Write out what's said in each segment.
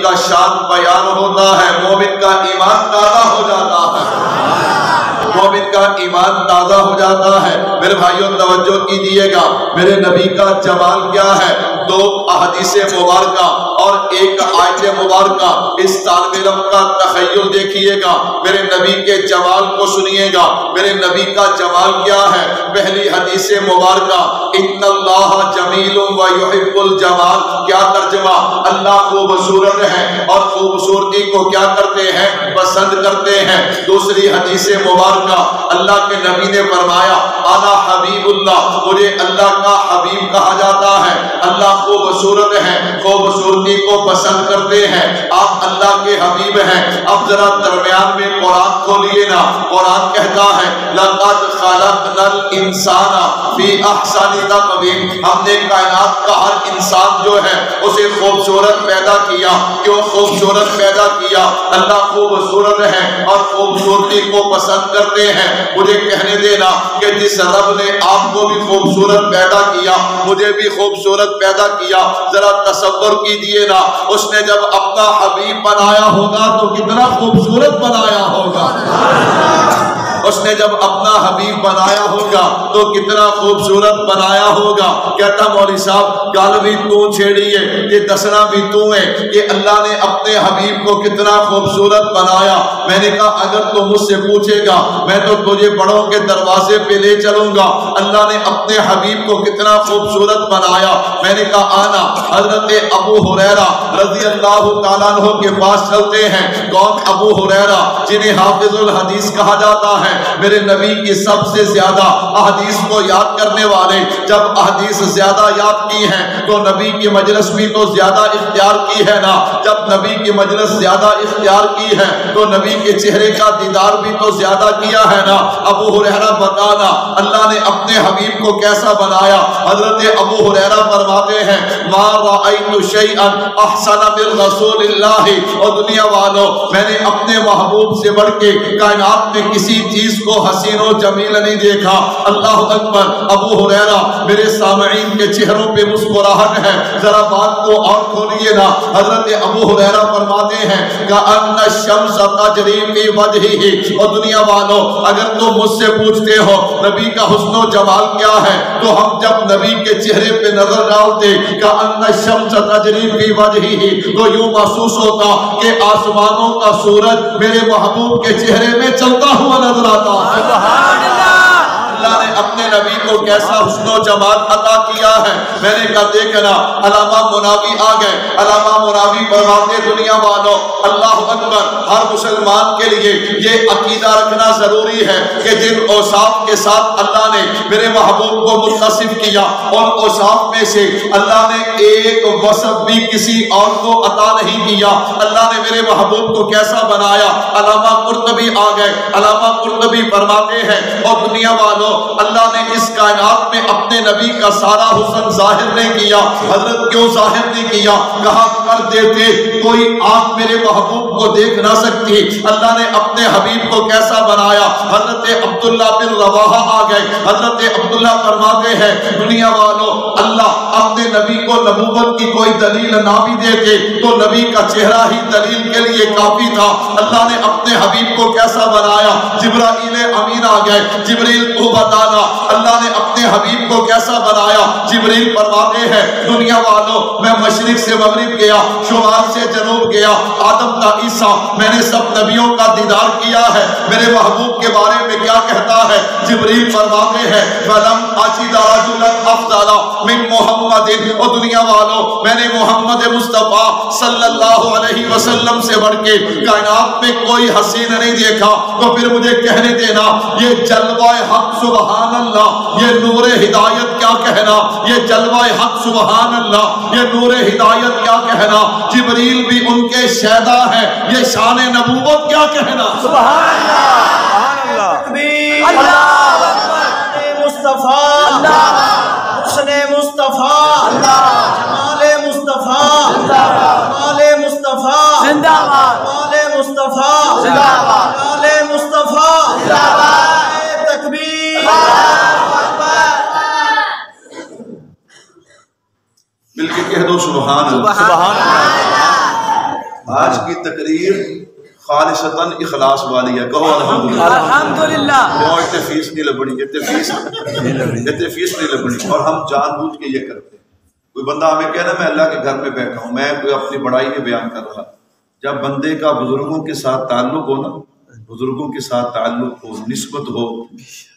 کا شان بیان ہوتا ہے، مومن کا ایمان تازہ ہو جاتا ہے۔ مومن کا ایمان تازہ ہو جاتا ہے۔ میرے بھائیوں توجہ کیجیے گا۔ میرے نبی کا جمال کیا ہے؟ دو احادیث مبارکہ اور ایک آیت مبارکہ۔ اس طالب علم کا تخیل دیکھیے گا۔ میرے نبی کے جمال کو سنیے گا۔ میرے نبی کا جمال کیا ہے؟ پہلی حدیث مبارکہ، ان اللہ جمیل و یحب الجمال۔ کیا ترجمہ؟ اللہ خوبصورت ہے اور خوبصورتی کو کیا کرتے ہیں؟ پسند کرتے ہیں۔ دوسری حدیث مبارکہ۔ اللہ کے نبی نے فرمایا اعلیٰ حبیب اللہ۔ مجھے اللہ کا حبیب کہا جاتا ہے۔ اللہ خوبصورت ہے، خوبصورتی کو پسند کرتے ہیں۔ آپ اللہ کے حبیب ہیں۔ اب ذرا درمیان میں قرآن کھولیے نا۔ قرآن کہتا ہے، لقد خلقنا الانسان فی احسن تقویم۔ ہم نے کائنات کا ہر انسان جو ہے اسے خوبصورت پیدا کیا۔ کیوں خوبصورت پیدا کیا؟ اللہ خوبصورت ہے اور خوبصورتی کو پسند کرتے ہیں۔ مجھے کہنے دینا کہ جس رب نے آپ کو بھی خوبصورت پیدا کیا، مجھے بھی خوبصورت پیدا کیا۔ ذرا تصور کیجیے نا، اس نے جب اپنا حبیب بنایا ہوگا تو کتنا خوبصورت بنایا ہوگا۔ اس نے جب اپنا حبیب بنایا ہوگا تو کتنا خوبصورت بنایا ہوگا۔ کہتا مولی صاحب گال بھی تو چھیڑی ہے یہ دسنا بھی تو ہے کہ اللہ نے اپنے حبیب کو کتنا خوبصورت بنایا۔ میں نے کہا، اگر تو مجھ سے پوچھے گا، میں تو تجھے بڑوں کے دروازے پہ لے چلوں گا۔ اللہ نے اپنے حبیب کو کتنا خوبصورت بنایا۔ میں نے کہا، آنا، حضرت ابو حریرہ رضی اللہ تعالیٰ عنہ کے پاس چلتے ہیں۔ کون ابو حریرہ جنہیں حافظ الحدیث کہا جاتا ہے۔ میرے نبی کی سب سے زیادہ احادیث کو یاد کرنے والے جب احادیث زیادہ یاد کی ہیں تو نبی کی مجلس بھی تو زیادہ اختیار کی ہے نا۔ جب نبی کی مجلس زیادہ اختیار کی ہے تو نبی کے چہرے کا دیدار بھی تو زیادہ کیا ہے نا۔ ابو حریرہ بتانا، اللہ نے اپنے حبیب کو کیسا بنایا؟ حضرت ابو حریرہ فرماتے ہیں، ما رأیت شیئا احسن من رسول اللہ. اور دنیا والوں میں نے اپنے محبوب سے بڑھ کے کائنات میں کسی چیز چیز کو حسین و جمیل نہیں دیکھا۔ اللہ اکبر، ابو حریرہ میرے سامعین کے چہروں پہ مسکراہٹ ہے۔ ذرا بات کو اور کھولیے نا۔ حضرت ابو حریرہ فرماتے ہیں کہ ان الشمس تجری فی وجہہ۔ اور دنیا والوں اگر تم مجھ سے پوچھتے ہو، نبی کا حسن و جمال کیا ہے؟ تو ہم جب نبی کے چہرے پہ نظر ڈالتے کہ ان الشمس تجری فی وجہہ تو یوں محسوس ہوتا کہ آسمانوں کا سورج میرے محبوب کے چہرے میں چلتا ہوا نظر آتا ہے نے نبی کو کیسا حسن و جمال عطا کیا ہے؟ میں نے کہا، دیکھنا، علامہ مناوی آ گئے۔ علامہ مناوی فرماتے، دنیا والوں اللہ اکبر، ہر مسلمان کے لیے یہ عقیدہ رکھنا ضروری ہے کہ جن اوصاف کے ساتھ اللہ نے میرے محبوب کو متصف کیا۔ اور اوصاف میں سے اللہ نے ایک وصف بھی کسی اور کو عطا نہیں کیا۔ اللہ نے میرے محبوب کو کیسا بنایا؟ علامہ قرطبی آ گئے۔ علامہ قرطبی فرماتے ہیں، اور دنیا والوں اللہ نے اس کائنات میں اپنے نبی کا سارا حسن ظاہر نہیں کیا، حضرت کیوں ظاہر نہیں کیا؟ کہا، کر دیتے، کوئی آنکھ میرے محبوب کو دیکھ نہ سکتی۔ اللہ نے اپنے حبیب کو کیسا بنا رواحہ آ گئے۔ حضرت عبداللہ فرماتے ہیں، دنیا والوں اللہ اپنے نبی کو نبوت کی کوئی دلیل نہ بھی دیتے تو نبی کا چہرہ ہی دلیل کے لیے کافی تھا۔ اللہ نے اپنے حبیب کو کیسا بنایا؟ جبرائیل امین آ گئے جبریل کو بتانا اللہ نے اپنے حبیب کو کیسا بنایا؟ جبریل فرماتے ہیں، دنیا والوں، میں مشرق سے مغرب گیا، شمال سے جنوب گیا، آدم کا عیسیٰ، میں نے سب نبیوں کا دیدار کیا ہے۔ میرے محبوب کے بارے میں کیا کہتا ہے؟ جبریل فرماتے ہیں، فلم اجد رجلا افضل من محمد اور دنیا والوں، میں نے محمد مصطفیٰ صلی اللہ علیہ وسلم سے بڑھ کے کائنات میں کوئی حسین نہیں دیکھا۔ تو پھر مجھے کہنے دینا، یہ جلوہ حق، سبحان اللہ، یہ نور ہدایت کیا کہنا؟ یہ جلوہ حق سبحان اللہ یہ نور ہدایت کیا کہنا؟ جبریل بھی ان کے شہدہ ہے یہ شان نبوت کیا کہنا؟ سبحان اللہ تکبیر اللہ۔ مصطفیٰ۔ حسن مصطفیٰ۔ جمال مصطفیٰ۔ جمال مصطفیٰ۔ زندہ باد۔ جمال مصطفیٰ۔ زندہ باد جمال مصطفیٰ زندہ باد تکبیر مل کے کہہ دو سبحان اللہ۔ سبحان اللہ۔ آج کی تقریر خالصتاً اخلاص والی ہے۔ کہو الحمدللہ۔ الحمدللہ۔ کیوں اتنے فیس نہیں لبنی اتنے فیس اتنے فیس نہیں لبنی۔ اور ہم جان بوجھ کے یہ کرتے ہیں۔ کوئی بندہ ہمیں کہنا میں اللہ کے گھر میں بیٹھا ہوں میں کوئی اپنی بڑائی میں بیان کر رہا۔ جب بندے کا بزرگوں کے ساتھ تعلق ہو نا بزرگوں کے ساتھ تعلق ہو نسبت ہو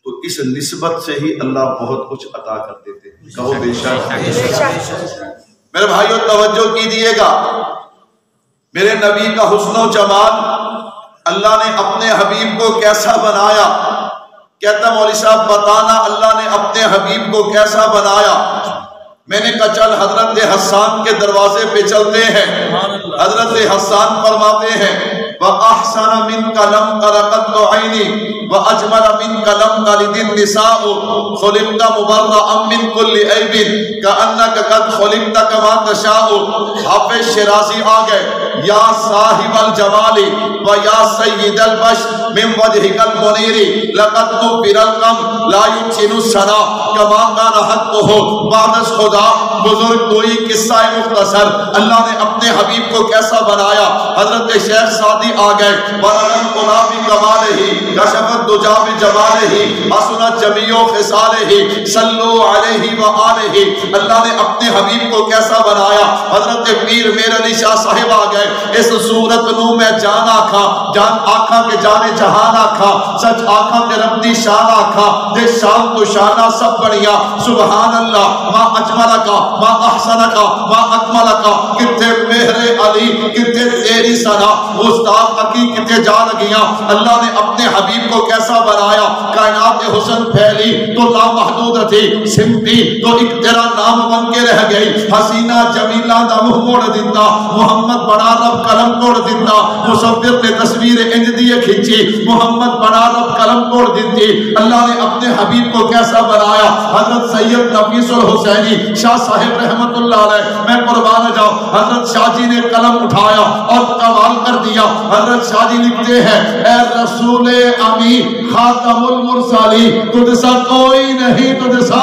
تو اس نسبت سے ہی اللہ بہت کچھ عطا کر دیتے ہیں۔ کہو بے شک میرے بھائیوں توجہ کیجیے گا۔ میرے نبی کا حسن و جمال اللہ نے اپنے حبیب کو کیسا بنایا؟ کہتا مولوی صاحب، بتانا اللہ نے اپنے حبیب کو کیسا بنایا؟ میں نے کہا، چل، حضرت حسان کے دروازے پہ چلتے ہیں۔ حضرت حسان فرماتے ہیں وَأَحْسَنَ مِنْكَ لَمْ قَرَقَتْ عَيْنِي وَأَجْمَلَ مِنْكَ لَمْ قَلِدِ النِّسَاءُ خُلِقْتَ مُبَرَّأً مِنْ كُلِّ عَيْبٍ كَأَنَّكَ قَدْ خُلِقْتَ كَمَا تَشَاءُ حافظ شرازی آگئے یا صاحب الجمال و یا سید البش من وجهك المنیر لقد نبر القم لا يمسن السنا كما كان حقه بعد خدا بزرگ کوئی قصہ مختصر اللہ نے اپنے حبیب کو کیسا بنایا حضرت شیخ سعدی آ گئے ورنم قلابی کمال ہی کشفت دجا میں جمال ہی حسنت جمیع خسال ہی صلو علیہ وآلہ اللہ نے اپنے حبیب کو کیسا بنایا؟ حضرت پیر میر علی شاہ صاحب آ گئے اس صورت نو میں جان آکھا جان آکھا کے جانے جہان آکھا سچ آکھا کے رب دی شان آکھا دے شان تو شانہ سب بڑھیا۔ سبحان اللہ، ما اجمل کا ما احسن کا ما اکمل کا کتے مہر علی کتے تیری سنا استاد عقی کتے جا لگیاں اللہ نے اپنے حبیب کو کیسا بنایا؟ کائنات حسن پھیلی تو لامحدود تھی، سمتی تو ایک تیرا نام بن کے رہ گئی۔ حسینہ جمیلہ دا منہ موڑ دیتا محمد بڑا رب قلم توڑ دیتا مصور نے تصویر انج دیے کھینچی، محمد بڑا رب قلم توڑ دیتی اللہ نے اپنے حبیب کو کیسا بنایا؟ حضرت سید نفیس الحسینی، شاہ صاحب رحمت اللہ علیہ، میں قربان جاؤ حضرت شاہ جی نے قلم اٹھایا اور کمال کر دیا۔ حضرت شاہ جی لکھتے ہیں اے رسول امی خاتم المرسلی تجھ سا کوئی نہیں تجھ سا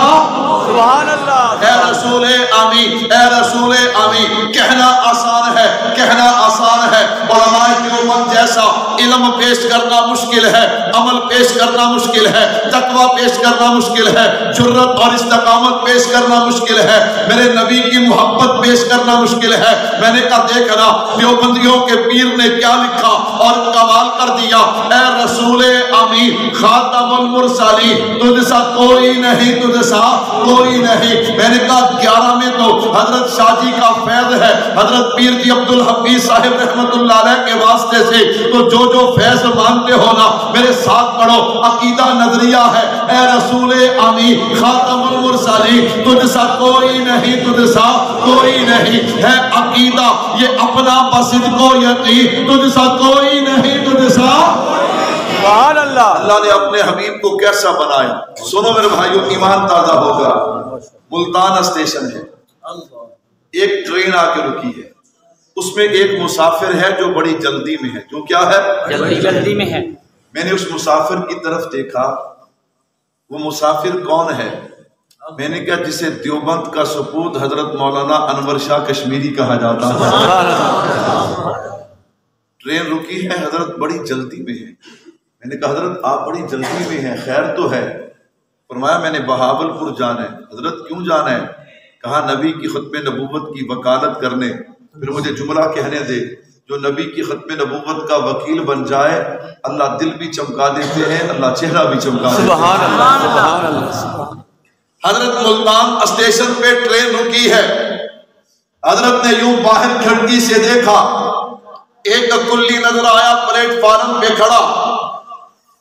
سبحان اللہ اے رسول امی اے رسول امی کہنا آسان ہے کہنا آسان ہے علماء دیوبند جیسا علم پیش کرنا مشکل ہے، عمل پیش کرنا مشکل ہے، تقوی پیش کرنا مشکل ہے جرت اور استقامت پیش کرنا مشکل ہے۔ میرے نبی کی محبت پیش کرنا مشکل ہے۔ میں نے کہا دیکھنا دیوبندیوں کے پیر نے کیا لکھا اور کمال کر دیا۔ اے رسول امی خاتم المرسلی تجھ سا کوئی نہیں، تجھ سا کوئی نہیں۔ میں نے کہا، گیارہ میں تو حضرت شاہ جی کا فیض ہے۔ حضرت پیر جی عبدالحفیظ صاحب رحمت اللہ علیہ کے واسطے سے تو جو جو فیض مانتے ہو نا میرے ساتھ پڑھو عقیدہ نظریہ ہے۔ اے رسول امی خاتم المرسلی تجھ سا کوئی نہیں تجھ سا کوئی نہیں۔ ہے عقیدہ یہ اپنا بسد کو یقین تجھ سا کوئی نہیں تجھ سا سبحان اللہ۔ اللہ نے اپنے حبیب کو کیسا بنایا؟ سنو میرے بھائیوں ایمان تازہ ہوگا۔ ملتان اسٹیشن ہے۔ ایک ٹرین آ کے رکی ہے۔ اس میں ایک مسافر ہے جو بڑی جلدی میں ہے۔ جو کیا ہے؟ جلدی جلدی میں ہے۔ میں نے اس مسافر کی طرف دیکھا۔ وہ مسافر کون ہے؟ میں نے کہا جسے دیوبند کا سپود حضرت مولانا انور شاہ کشمیری کہا جاتا ہے۔ ٹرین رکی ہے حضرت بڑی جلدی میں ہے۔ میں نے کہا حضرت آپ بڑی جلدی میں ہیں خیر تو ہے۔ فرمایا میں نے بہاول پور جانا ہے۔ حضرت کیوں جانا ہے؟ کہا نبی کی ختم نبوت کی وکالت کرنے۔ پھر مجھے جملہ کہنے دے جو نبی کی ختم نبوت کا وکیل بن جائے اللہ دل بھی چمکا دیتے ہیں اللہ چہرہ بھی چمکا دیتے ہیں۔ سبحان اللہ سبحان اللہ۔ حضرت ملتان اسٹیشن پہ ٹرین رکی ہے۔ حضرت نے یوں باہر کھڑکی سے دیکھا ایک کلی نظر آیا پلیٹ فارم پہ کھڑا۔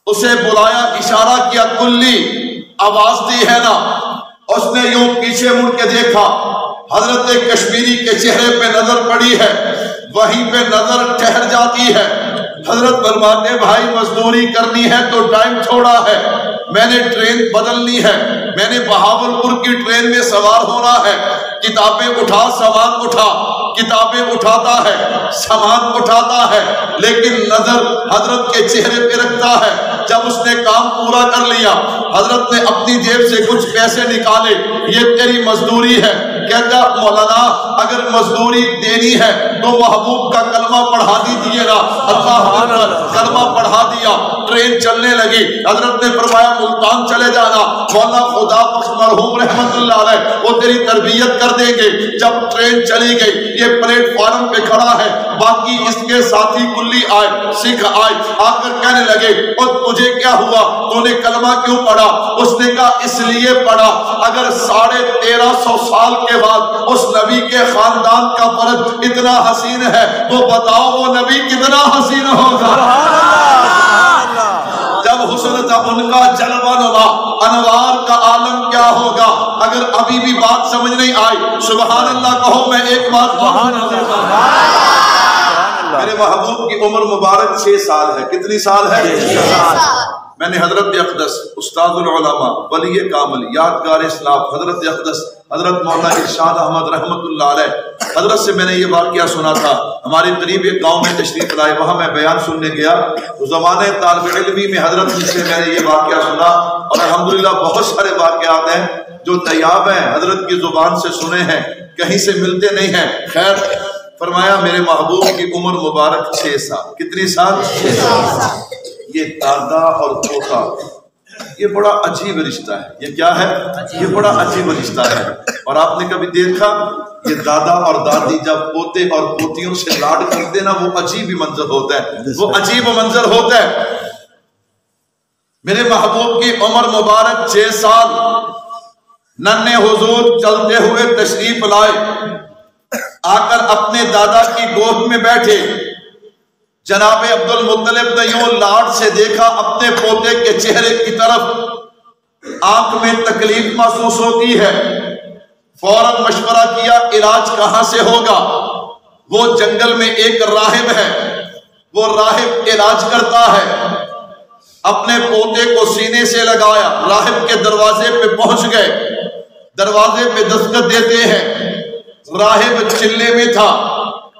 اسے بلایا اشارہ کیا کلی آواز دی ہے نا۔ اس نے یوں پیچھے مڑ کے دیکھا۔ حضرت کشمیری کے چہرے پہ نظر پڑی ہے، وہیں پہ نظر ٹھہر جاتی ہے۔ حضرت فرماتے بھائی مزدوری کرنی ہے تو ٹائم تھوڑا ہے۔ میں نے ٹرین بدلنی ہے۔ میں نے بہاول پور کی ٹرین میں سوار ہونا ہے۔ کتابیں اٹھا، سامان اٹھا۔ کتابیں اٹھاتا ہے، سامان اٹھاتا ہے۔ لیکن نظر حضرت کے چہرے پہ رکھتا ہے۔ جب اس نے کام پورا کر لیا، حضرت نے اپنی جیب سے کچھ پیسے نکالے۔ یہ تیری مزدوری ہے۔ کہتا مولانا اگر مزدوری دینی ہے تو محبوب کا کلمہ پڑھا دیجیے گا۔ اللہ اکبر کلمہ پڑھا دیا ٹرین چلنے لگی۔ حضرت نے فرمایا ملتان چلے جانا۔ مولانا خدا بخش مرحوم رحمت اللہ علیہ وہ تیری تربیت کر دیں گے۔ جب ٹرین چلی گئی یہ پلیٹ فارم پہ کھڑا ہے۔ باقی اس کے ساتھی کلی آئے سکھ آئے۔ آ کر کہنے لگے اور تجھے کیا ہوا؟ تو نے کلمہ کیوں پڑھا؟ اس نے کہا اس لیے پڑھا اگر ساڑھے تیرہ سو سال کے بعد اس نبی کے خاندان کا فرد اتنا حسین ہے تو بتاؤ وہ نبی کتنا حسین ہوگا؟ جب حسن تھا ان کا جلوہ نما انوار کا عالم کیا ہوگا؟ اگر ابھی بھی بات سمجھ نہیں آئی سبحان اللہ کہو میں ایک بات سبحان میرے محبوب کی عمر مبارک چھ سال ہے۔ کتنی سال ہے؟ میں نے حضرت اقدس، استاد العلماء، ولی کامل، یادگار اسلام، حضرت اقدس، حضرت مولانا ارشاد احمد رحمت اللہ علیہ۔ حضرت سے میں نے یہ واقعہ سنا تھا، ہمارے قریب ایک گاؤں میں تشریف لائے، وہاں میں بیان سننے گیا۔ تو زمانے طالب علمی میں حضرت سے میں نے یہ واقعہ سنا۔ اور الحمدللہ بہت سارے واقعات ہیں جو طیاب ہیں، حضرت کی زبان سے سنے ہیں، کہیں سے ملتے نہیں ہیں۔ خیر، فرمایا میرے محبوب کی عمر مبارک چھ سال۔ کتنی سال؟ چھ سال۔ یہ دادا اور پوتا یہ بڑا عجیب رشتہ ہے۔ یہ کیا ہے؟ یہ بڑا عجیب رشتہ ہے۔ اور آپ نے کبھی دیکھا؟ یہ دادا اور دادی جب پوتے اور پوتیوں سے لاڈ کرتے نا، وہ عجیب ہی منظر ہوتا ہے۔ وہ عجیب منظر ہوتا ہے۔ میرے محبوب کی عمر مبارک چھ سال۔ نن حضور چلتے ہوئے تشریف لائے۔ آ کر اپنے دادا کی گود میں بیٹھے۔ جناب عبد المطلب نے یوں لاڈ سے دیکھا اپنے پوتے کے چہرے کی طرف آنکھ میں تکلیف محسوس ہوتی ہے۔ فوراً مشورہ کیا، علاج کہاں سے ہوگا؟ وہ جنگل میں ایک راہب ہے۔ وہ راہب علاج کرتا ہے۔ اپنے پوتے کو سینے سے لگایا، راہب کے دروازے پہ پہنچ گئے۔ دروازے پہ دستخط دیتے ہیں۔ راہب چلے میں تھا۔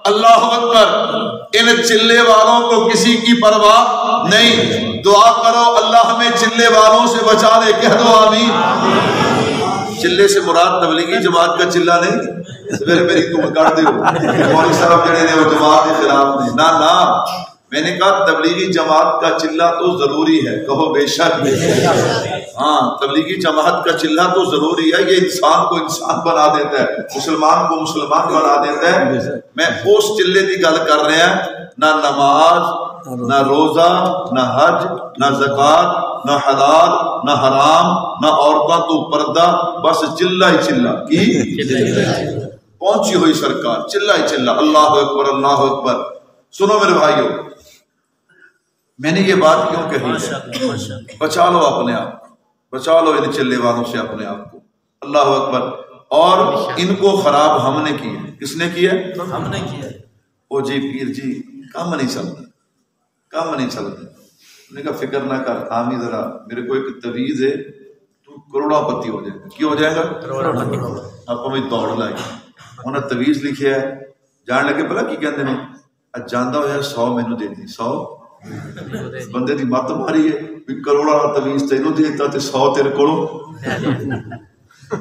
اللہ اکبر، ان چلے والوں کو کسی کی پرواہ نہیں۔ دعا کرو اللہ ہمیں چلے والوں سے بچا لے، کہہ دو آمین۔ چلے سے مراد تبلیغی جماعت کا چلہ نہیں۔ سویرے میری تم کر دیو۔ مولوی صاحب جڑے نے وہ جماعت کے خلاف نہیں۔ نہ نہ۔ میں نے کہا تبلیغی جماعت کا چلہ تو ضروری ہے، کہو بے شک۔ ہاں تبلیغی جماعت کا چلہ تو ضروری ہے، یہ انسان کو انسان بنا دیتا ہے، مسلمان کو مسلمان بنا دیتا ہے۔ میں اس چلے کی گل کر رہے ہیں نہ نماز، نہ روزہ، نہ حج، نہ زکات نہ حلال، نہ حرام، نہ عورتوں تو پردہ، بس چلہ ہی چلہ۔ کی؟ پہنچی ہوئی سرکار، چلہ ہی چلہ۔ اللہ اکبر اللہ اکبر۔ سنو میرے بھائیوں میں نے یہ بات کیوں کہی بچا لو اپنے آپ بچا لو ان چلے والوں سے اپنے آپ کو۔ اللہ اکبر۔ اور ان کو خراب ہم نے کیا کس نے کیا ہم نے کیا او جی پیر جی کم نہیں چلتا کم نہیں چلتا میں نے کہا فکر نہ کر آمی ذرا۔ میرے کو ایک تویز ہے۔ تو کروڑا پتی ہو جائے گا۔ کیا ہو جائے گا؟ آپ ہمیں دوڑ لائے۔ انہیں تویز لکھیا ہے۔ جان لگے بلا کی کہتے ہیں اج جاندہ ہو جائے سو مینو دے دی سو؟ بندے دی مت ماری ہے بھی کروڑا تویز تینوں دیتا تے سو تیرے کولو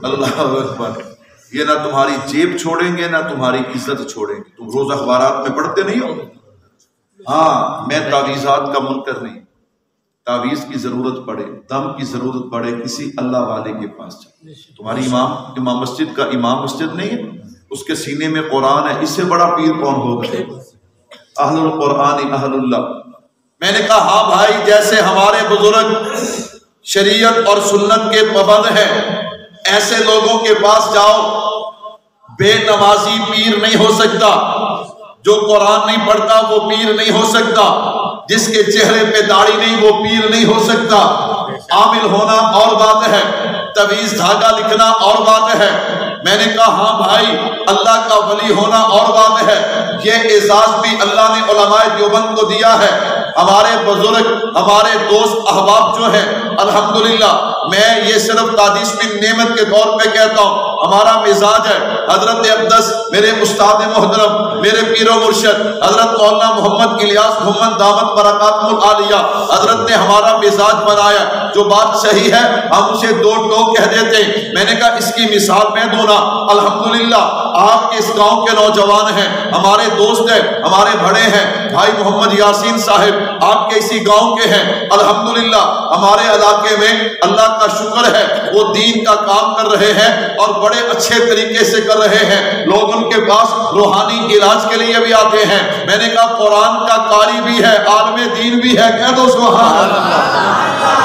اللہ اکبر یہ نہ تمہاری جیب چھوڑیں گے نہ تمہاری عزت چھوڑیں گے تم روز اخبارات میں پڑھتے نہیں ہو ہاں میں تعویذات کا منکر نہیں تعویذ کی ضرورت پڑے دم کی ضرورت پڑے کسی اللہ والے کے پاس جائے تمہاری امام امام مسجد کا امام مسجد نہیں ہے اس کے سینے میں قرآن ہے اس سے بڑا پیر کون ہوگا اہل القرآن اہل اللہ میں نے کہا ہاں بھائی، جیسے ہمارے بزرگ شریعت اور سنت کے پابند ہیں، ایسے لوگوں کے پاس جاؤ، بے نمازی پیر نہیں ہو سکتا۔ جو قرآن نہیں پڑھتا، وہ پیر نہیں ہو سکتا۔ جس کے چہرے پہ داڑھی نہیں، وہ پیر نہیں ہو سکتا۔ عامل ہونا اور بات ہے۔ تویز دھاگا لکھنا اور بات ہے۔ میں نے کہا ہاں بھائی، اللہ کا ولی ہونا اور بات ہے۔ یہ اعزاز بھی اللہ نے علماء دیوبند کو دیا ہے۔ ہمارے بزرگ، ہمارے دوست احباب جو ہیں، الحمدللہ، میں یہ صرف قادس بن نعمت کے طور پہ کہتا ہوں۔ ہمارا مزاج ہے۔ حضرت اقدس، میرے استاد محترم، میرے پیر و مرشد، حضرت مولانا محمد الیاس محمد دامت برکات العالیہ، حضرت نے ہمارا مزاج بنایا۔ جو بات صحیح ہے، ہم اسے دو ٹوک کہہ دیتے ہیں۔ میں نے کہا، اس کی مثال میں دوں نا الحمدللہ، آپ کے اس گاؤں کے نوجوان ہیں، ہمارے دوست ہیں، ہمارے بڑے ہیں، بھائی محمد یاسین صاحب، آپ کے اسی گاؤں کے ہیں، الحمدللہ، ہمارے علاقے میں اللہ کا شکر ہے، وہ دین کا کام کر رہے ہیں اور بڑے اچھے طریقے سے کر رہے ہیں۔ لوگ ان کے پاس روحانی علاج کے لیے بھی آتے ہیں۔ میں نے کہا، قرآن کا قاری بھی ہے، عالم دین بھی ہے، کہہ دو سبحان اللہ۔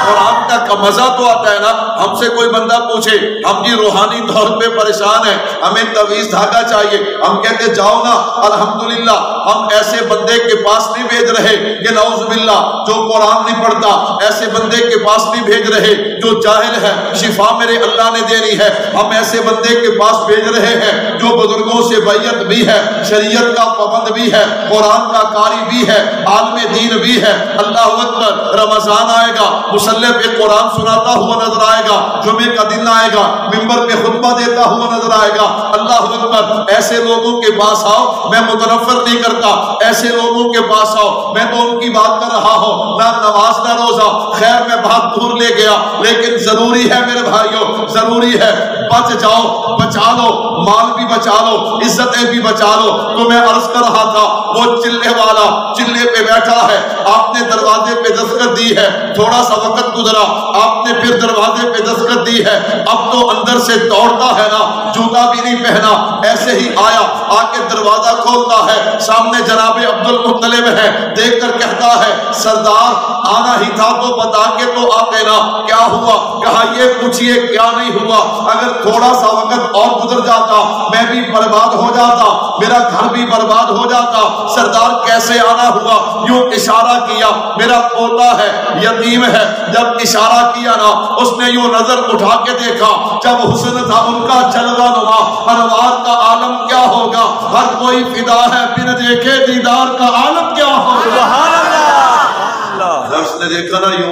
قرآن کا مزہ تو آتا ہے نا، ہم سے کوئی بندہ پوچھے، ہم جی روحانی طور پہ پریشان ہیں، ہمیں تویز دھاگا چاہیے۔ ہم کہتے، جاؤ نا، الحمدللہ، ہم ایسے بندے کے پاس نہیں بھیج رہے کہ نعوذ باللہ جو قرآن نہیں پڑھتا، ایسے بندے کے پاس نہیں بھیج رہے، جو جاہل ہے، شفا میرے اللہ نے دینی ہے۔ ہم ایسے بندے کے پاس بھیج رہے ہیں، جو بزرگوں سے بیعت بھی ہے، شریعت کا پابند بھی ہے، قرآن کا قاری بھی ہے، عالم دین بھی ہے۔ اللہ اکبر، رمضان آئے گا مسلح پہ قرآن سناتا ہوا نظر آئے گا جمعے کا دن آئے گا ممبر پہ خطبہ دیتا ہوا نظر آئے گا۔ اللہ اکبر، ایسے لوگوں کے پاس آؤ، میں متنفر نہیں کرتا۔ ایسے لوگوں کے پاس آؤ، میں تو ان کی بات کر رہا ہوں۔ نہ نماز، نہ روزہ۔ خیر، میں بہت دور لے گیا، لیکن ضروری ہے میرے بھائیوں، ضروری ہے۔ بچ جاؤ، بچا لو، مال بھی بچا لو، عزتیں بھی بچا لو۔ تو میں عرض کر رہا تھا، وہ چلے والا چلے پہ بیٹھا ہے۔ آپ نے دروازے پہ دستخط دی ہے۔ تھوڑا سا وقت گزرا۔ آپ نے پھر دروازے پہ دستخط دی ہے۔ اب تو اندر سے دوڑتا ہے نا، جوتا بھی نہیں پہنا۔ ایسے ہی آیا آ کے دروازہ کھولتا ہے۔ سامنے جناب عبد المطلب ہے۔ دیکھ کر کہتا ہے، سردار، آنا ہی تھا تو بتا کے تو آتے نا۔ کیا ہوا؟ کہا، یہ پوچھئے، کیا نہیں ہوا؟ اگر تھوڑا سا وقت اور گزر جاتا میں بھی برباد ہو جاتا میرا گھر بھی برباد ہو جاتا۔ سردار کیسے آنا ہوا؟ یوں اشارہ کیا میرا پوتا ہے یتیم ہے۔ جب اشارہ کیا نا اس نے یوں نظر اٹھا کے دیکھا۔ جب حسن تھا ان کا جلوہ نما۔ انوار کا عالم کیا ہوگا؟ ہر کوئی فدا ہے بن دیکھے دیدار کا عالم کیا ہوگا؟ سبحان اللہ! جب اس نے دیکھا نا یوں۔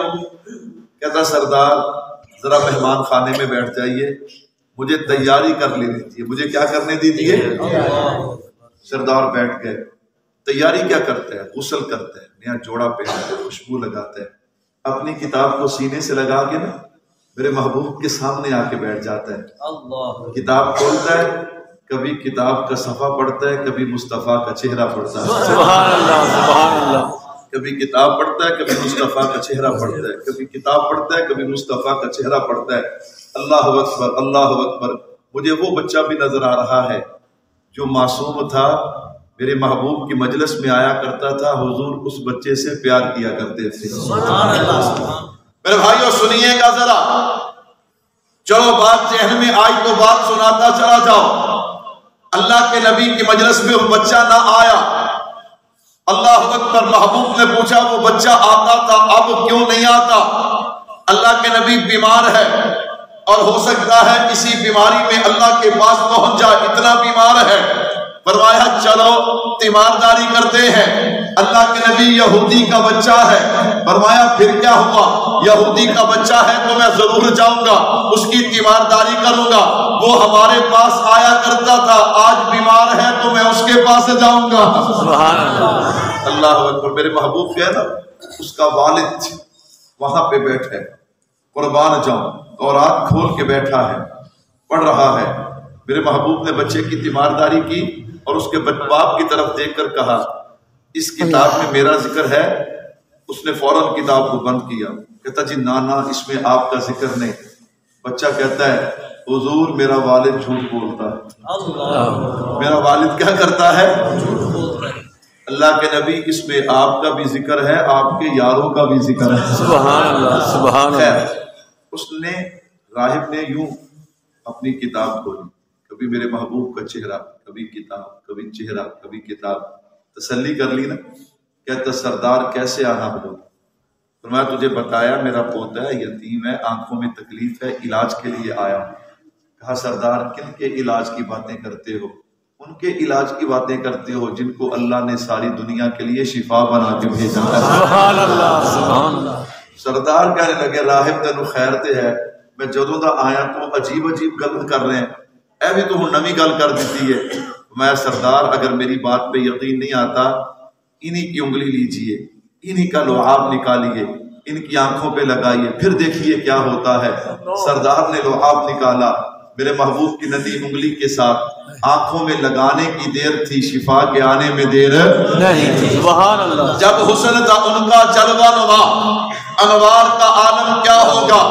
کہتا سردار ذرا مہمان خانے میں بیٹھ جائیے۔ مجھے تیاری کر لینی تھی۔ مجھے کیا کرنے دی تھی سردار بیٹھ گئے۔ تیاری کیا کرتے ہیں؟ غسل کرتے ہیں۔ نیا جوڑا پہنتے ہیں خوشبو لگاتے ہیں۔ اپنی کتاب کو سینے سے لگا کے نا میرے محبوب کے سامنے آ کے بیٹھ جاتا ہے کتاب کھولتا ہے کبھی کتاب کا صفحہ پڑھتا ہے کبھی مصطفیٰ کا چہرہ پڑھتا ہے۔ سبحان اللہ سبحان اللہ۔ کبھی کتاب پڑھتا ہے کبھی مصطفیٰ کا چہرہ پڑھتا ہے کبھی کتاب پڑھتا ہے کبھی مصطفیٰ کا چہرہ پڑھتا ہے۔ اللہ اکبر اللہ اکبر۔ مجھے وہ بچہ بھی نظر آ رہا ہے جو معصوم تھا میرے محبوب کی مجلس میں آیا کرتا تھا حضور اس بچے سے پیار کیا کرتے تھے۔ میرے بھائیو سنیے گا ذرا۔ چلو بات ذہن میں آئی تو بات سناتا چلا جاؤ۔ اللہ کے نبی کی مجلس میں وہ بچہ نہ آیا۔ اللہ اکبر محبوب نے پوچھا، وہ بچہ آتا تھا، اب کیوں نہیں آتا؟ اللہ کے نبی بیمار ہے اور ہو سکتا ہے اسی بیماری میں اللہ کے پاس پہنچ جائے، اتنا بیمار ہے۔ فرمایا چلو تیمارداری کرتے ہیں۔ اللہ کے نبی یہودی کا بچہ ہے۔ فرمایا پھر کیا ہوا؟ یہودی کا بچہ ہے تو میں ضرور جاؤں گا اس کی تیمارداری کروں گا۔ وہ ہمارے پاس آیا کرتا تھا آج بیمار ہے تو میں اس کے پاس جاؤں گا۔ سبحان اللہ۔ اللہ اکبر میرے محبوب کیا نا؟ اس کا والد وہاں پہ بیٹھے قربان جاؤں۔ اور آنکھ کھول کے بیٹھا ہے پڑھ رہا ہے۔ میرے محبوب نے بچے کی تیمارداری کی۔ اور اس کے باپ کی طرف دیکھ کر کہا اس کتاب میں میرا ذکر ہے۔ اس نے فوراً کتاب کو بند کیا۔ کہتا جی نانا اس میں آپ کا ذکر نہیں۔ بچہ کہتا ہے حضور میرا والد جھوٹ بولتا ہے۔ میرا والد کیا کرتا ہے؟ اللہ کے نبی اس میں آپ کا بھی ذکر ہے آپ کے یاروں کا بھی ذکر ہے۔ سبحان اللہ سبحان اللہ۔ اس نے راہب نے یوں اپنی کتاب کھولی۔ کبھی میرے محبوب کا چہرہ کبھی کتاب کبھی چہرہ کبھی کتاب۔ تسلی کر لی نا کہتا سردار کیسے آنا تو میں تجھے بتایا میرا پوتا ہے یتیم ہے آنکھوں میں تکلیف ہے علاج کے لیے آیا ہوں۔ کہا سردار کن کے علاج کی باتیں کرتے ہو؟ ان کے علاج کی باتیں کرتے ہو جن کو اللہ نے ساری دنیا کے لیے شفا بنا کے بھیجا۔ سبحان اللہ سبحان اللہ۔ سردار کہنے لگے راہب تینو خیر تے ہے۔ میں جدوں دا آیا تو عجیب عجیب گل کر رہے ہیں۔ اے بھی تو ہوں نمی گل کر دیتی ہے۔ میں سردار اگر میری بات پہ یقین نہیں آتا انہی کی انگلی لیجیے انہی کا لعاب نکالیے ان کی آنکھوں پہ لگائیے پھر دیکھیے کیا ہوتا ہے۔ سردار نے لعاب نکالا۔ میرے محبوب کی ندی انگلی کے ساتھ۔ آنکھوں میں لگانے کی دیر تھی شفا کے آنے میں دیر نہیں سبحان اللہ۔ جب حسن تھا ان کا جلوہ نما۔ انوار کا عالم کیا ہوگا؟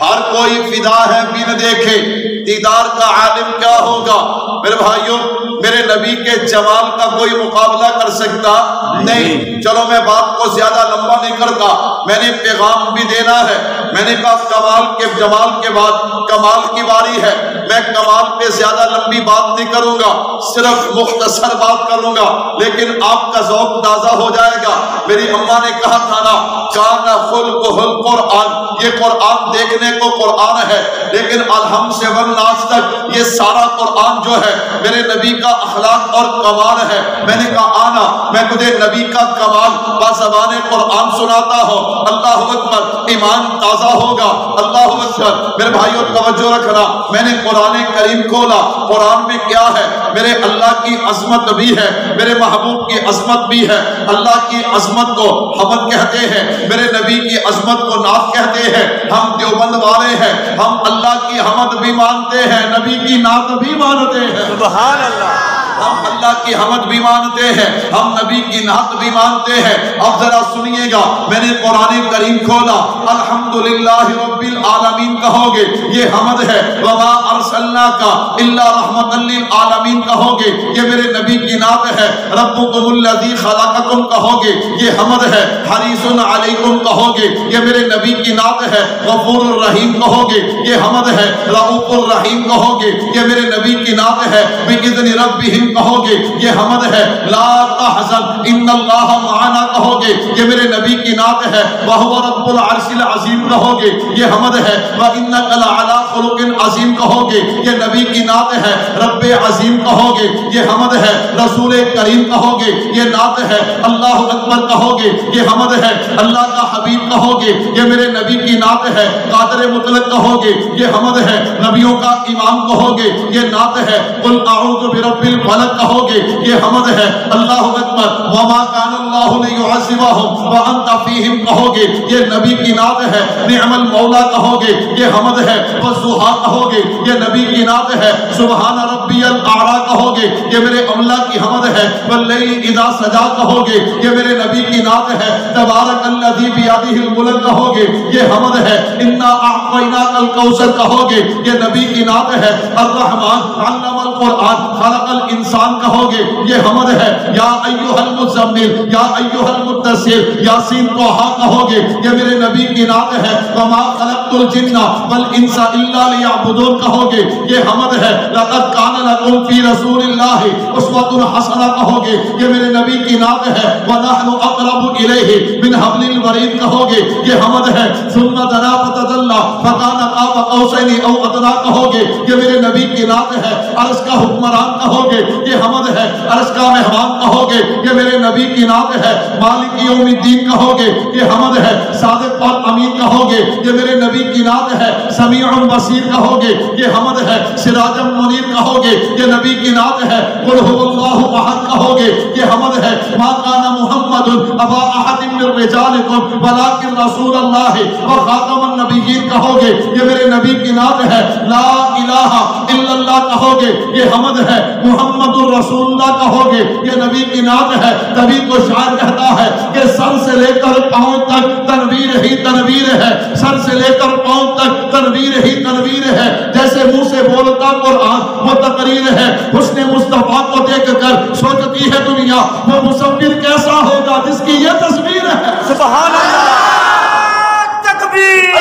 ہر کوئی فدا ہے بن دیکھے۔ دیدار کا عالم کیا ہوگا؟ میرے بھائیوں میرے نبی کے جمال کا کوئی مقابلہ کر سکتا نہیں۔ چلو میں بات کو زیادہ لمبا نہیں کرتا۔ میں نے پیغام بھی دینا ہے۔ میں نے کہا کمال کے جمال کے بعد کمال کی باری ہے۔ میں کمال پہ زیادہ لمبی بات نہیں کروں گا۔ صرف مختصر بات کروں گا۔ لیکن آپ کا ذوق تازہ ہو جائے گا۔ میری اماں نے کہا تھا نا کانا خلق حل قرآن۔ یہ قرآن دیکھنے کو قرآن ہے لیکن الحم سے ورناس تک یہ سارا قرآن جو ہے میرے نبی کا اخلاق اور کمال ہے۔ میں نے کہا، آنا، میں تجھے نبی کا کمال بازبان قرآن سناتا ہوں۔ اللہ اکبر، ایمان تازہ ہوگا۔ اللہ اکبر، میرے بھائیوں توجہ رکھنا۔ میں نے قرآن کریم کھولا۔ قرآن میں کیا ہے؟ میرے اللہ کی عظمت بھی ہے، میرے محبوب کی عظمت بھی ہے۔ اللہ کی عظمت کو حمد کہتے ہیں، میرے نبی کی عظمت کو نعت کہتے ہیں۔ ہم دیوبند والے ہیں، ہم اللہ کی حمد بھی مانتے ہیں، نبی کی نعت بھی مانتے ہیں۔ سبحان اللہ۔ ہم اللہ کی حمد بھی مانتے ہیں، ہم نبی کی نعت بھی مانتے ہیں۔ اب ذرا سنیے گا، میں نے قرآن کریم کھولا۔ الحمدللہ رب العالمین کہو گے، یہ حمد ہے۔ وما ارسلنا کا اللہ رحمت للعالمین کہو گے، یہ میرے نبی کی ہے، ربکم الذی خلقکم کہو گے یہ حمد ہے حریص علیکم کہو گے یہ میرے نبی کی نعت ہے، غفور الرحیم کہو گے یہ حمد ہے، رؤوف الرحیم کہو گے یہ میرے نبی کی نعت ہے بإذن ربہم کہو گے یہ حمد ہے، لا تحزن، ان اللہ معنا کہو گے یہ میرے نبی کی نعت ہے، وہو رب العرش العظیم کہو گے یہ حمد ہے، وَإِنَّكَ لَعَلَىٰ خُلُقٍ عظیم کہو گے یہ نبی کی نعت ہے، رب عظیم کہو گے یہ حمد ہے رسول کریم کہو گے یہ نعت ہے اللہ اکبر کہو گے یہ حمد ہے اللہ کا حبیب کہو گے یہ میرے نبی کی نعت ہے قادر مطلق کہو گے یہ حمد ہے نبیوں کا امام کہو گے یہ نعت ہے قل اعوذ برب الفلق کہو گے یہ حمد ہے اللہ اکبر وما کان اللہ لیعذبہم وانت فیہم کہو گے یہ نبی کی نعت ہے نعم المولا کہو گے یہ حمد ہے والضحا کہو گے یہ نبی کی نعت ہے سبحان ربی الاعلی کہو گے یہ میرے املا کی حمد ہے واللیل اذا سجا کہو گے یہ میرے نبی کی نعت ہے تبارک الذی بیادہ الملک کہو گے یہ حمد ہے، انا اعطیناک الکوثر کہو گے یہ نبی کی نعت ہے، الرحمن علم القرآن، خلق الانسان کہو گے یہ حمد ہے، یا ایوہ المزمل، یا ایوہ المتصر یاسین توحا کہو گے یہ میرے نبی کی نعت ہے، وما خلقت الجن والانس الا لیعبدون کہو گے یہ حمد ہے، لقد کان لکم فی رسول اللہ اسوۃ حسنہ کہو گے یہ میرے نبی کی نعت ہے، ونحن اقرب الیہ من حبل الورید کہو گے یہ حمد ہے۔ ثم دنا فتدلى۔ فکان قاب قوسین او ادنا کہو گے یہ میرے نبی کی نعت ہے۔ عرش کا حکمران کہو گے یہ حمد ہے۔ عرش کا مہمان کہو گے یہ میرے نبی کی نعت ہے۔ مالک یوم الدین کہو گے یہ حمد ہے۔ صادق اور امین کہو گے یہ میرے نبی کی نعت ہے۔ سمیع بصیر کہو گے یہ حمد ہے۔ سراج منیر کہو گے یہ نبی کی نعت ہے۔ قل هو اللہ احد کہو گے یہ حمد ہے، ما کان محمد ابا احد من رجالکم ولکن رسول اللہ و خاتم النبیین کہو گے، یہ میرے نبی کی نعت ہے، لا الہ الا اللہ کہو گے، یہ حمد ہے، محمد الرسول اللہ کہو گے، یہ نبی کی نعت ہے۔ تبھی تو شاعر کہتا ہے کہ سر سے لے کر پاؤں تک تنویر ہی تنویر ہے۔ سر سے لے کر پاؤں تک تنویر ہی تنویر ہے۔ جیسے منہ سے بولتا قرآن وہ تقریر ہے، حسن مصطفیٰ کو دیکھ کر سوچتی ہے دنیا وہ مصور کیسا ہوگا؟ جس کی یہ تصویر ہے۔ سبحان اللہ! تکبیر!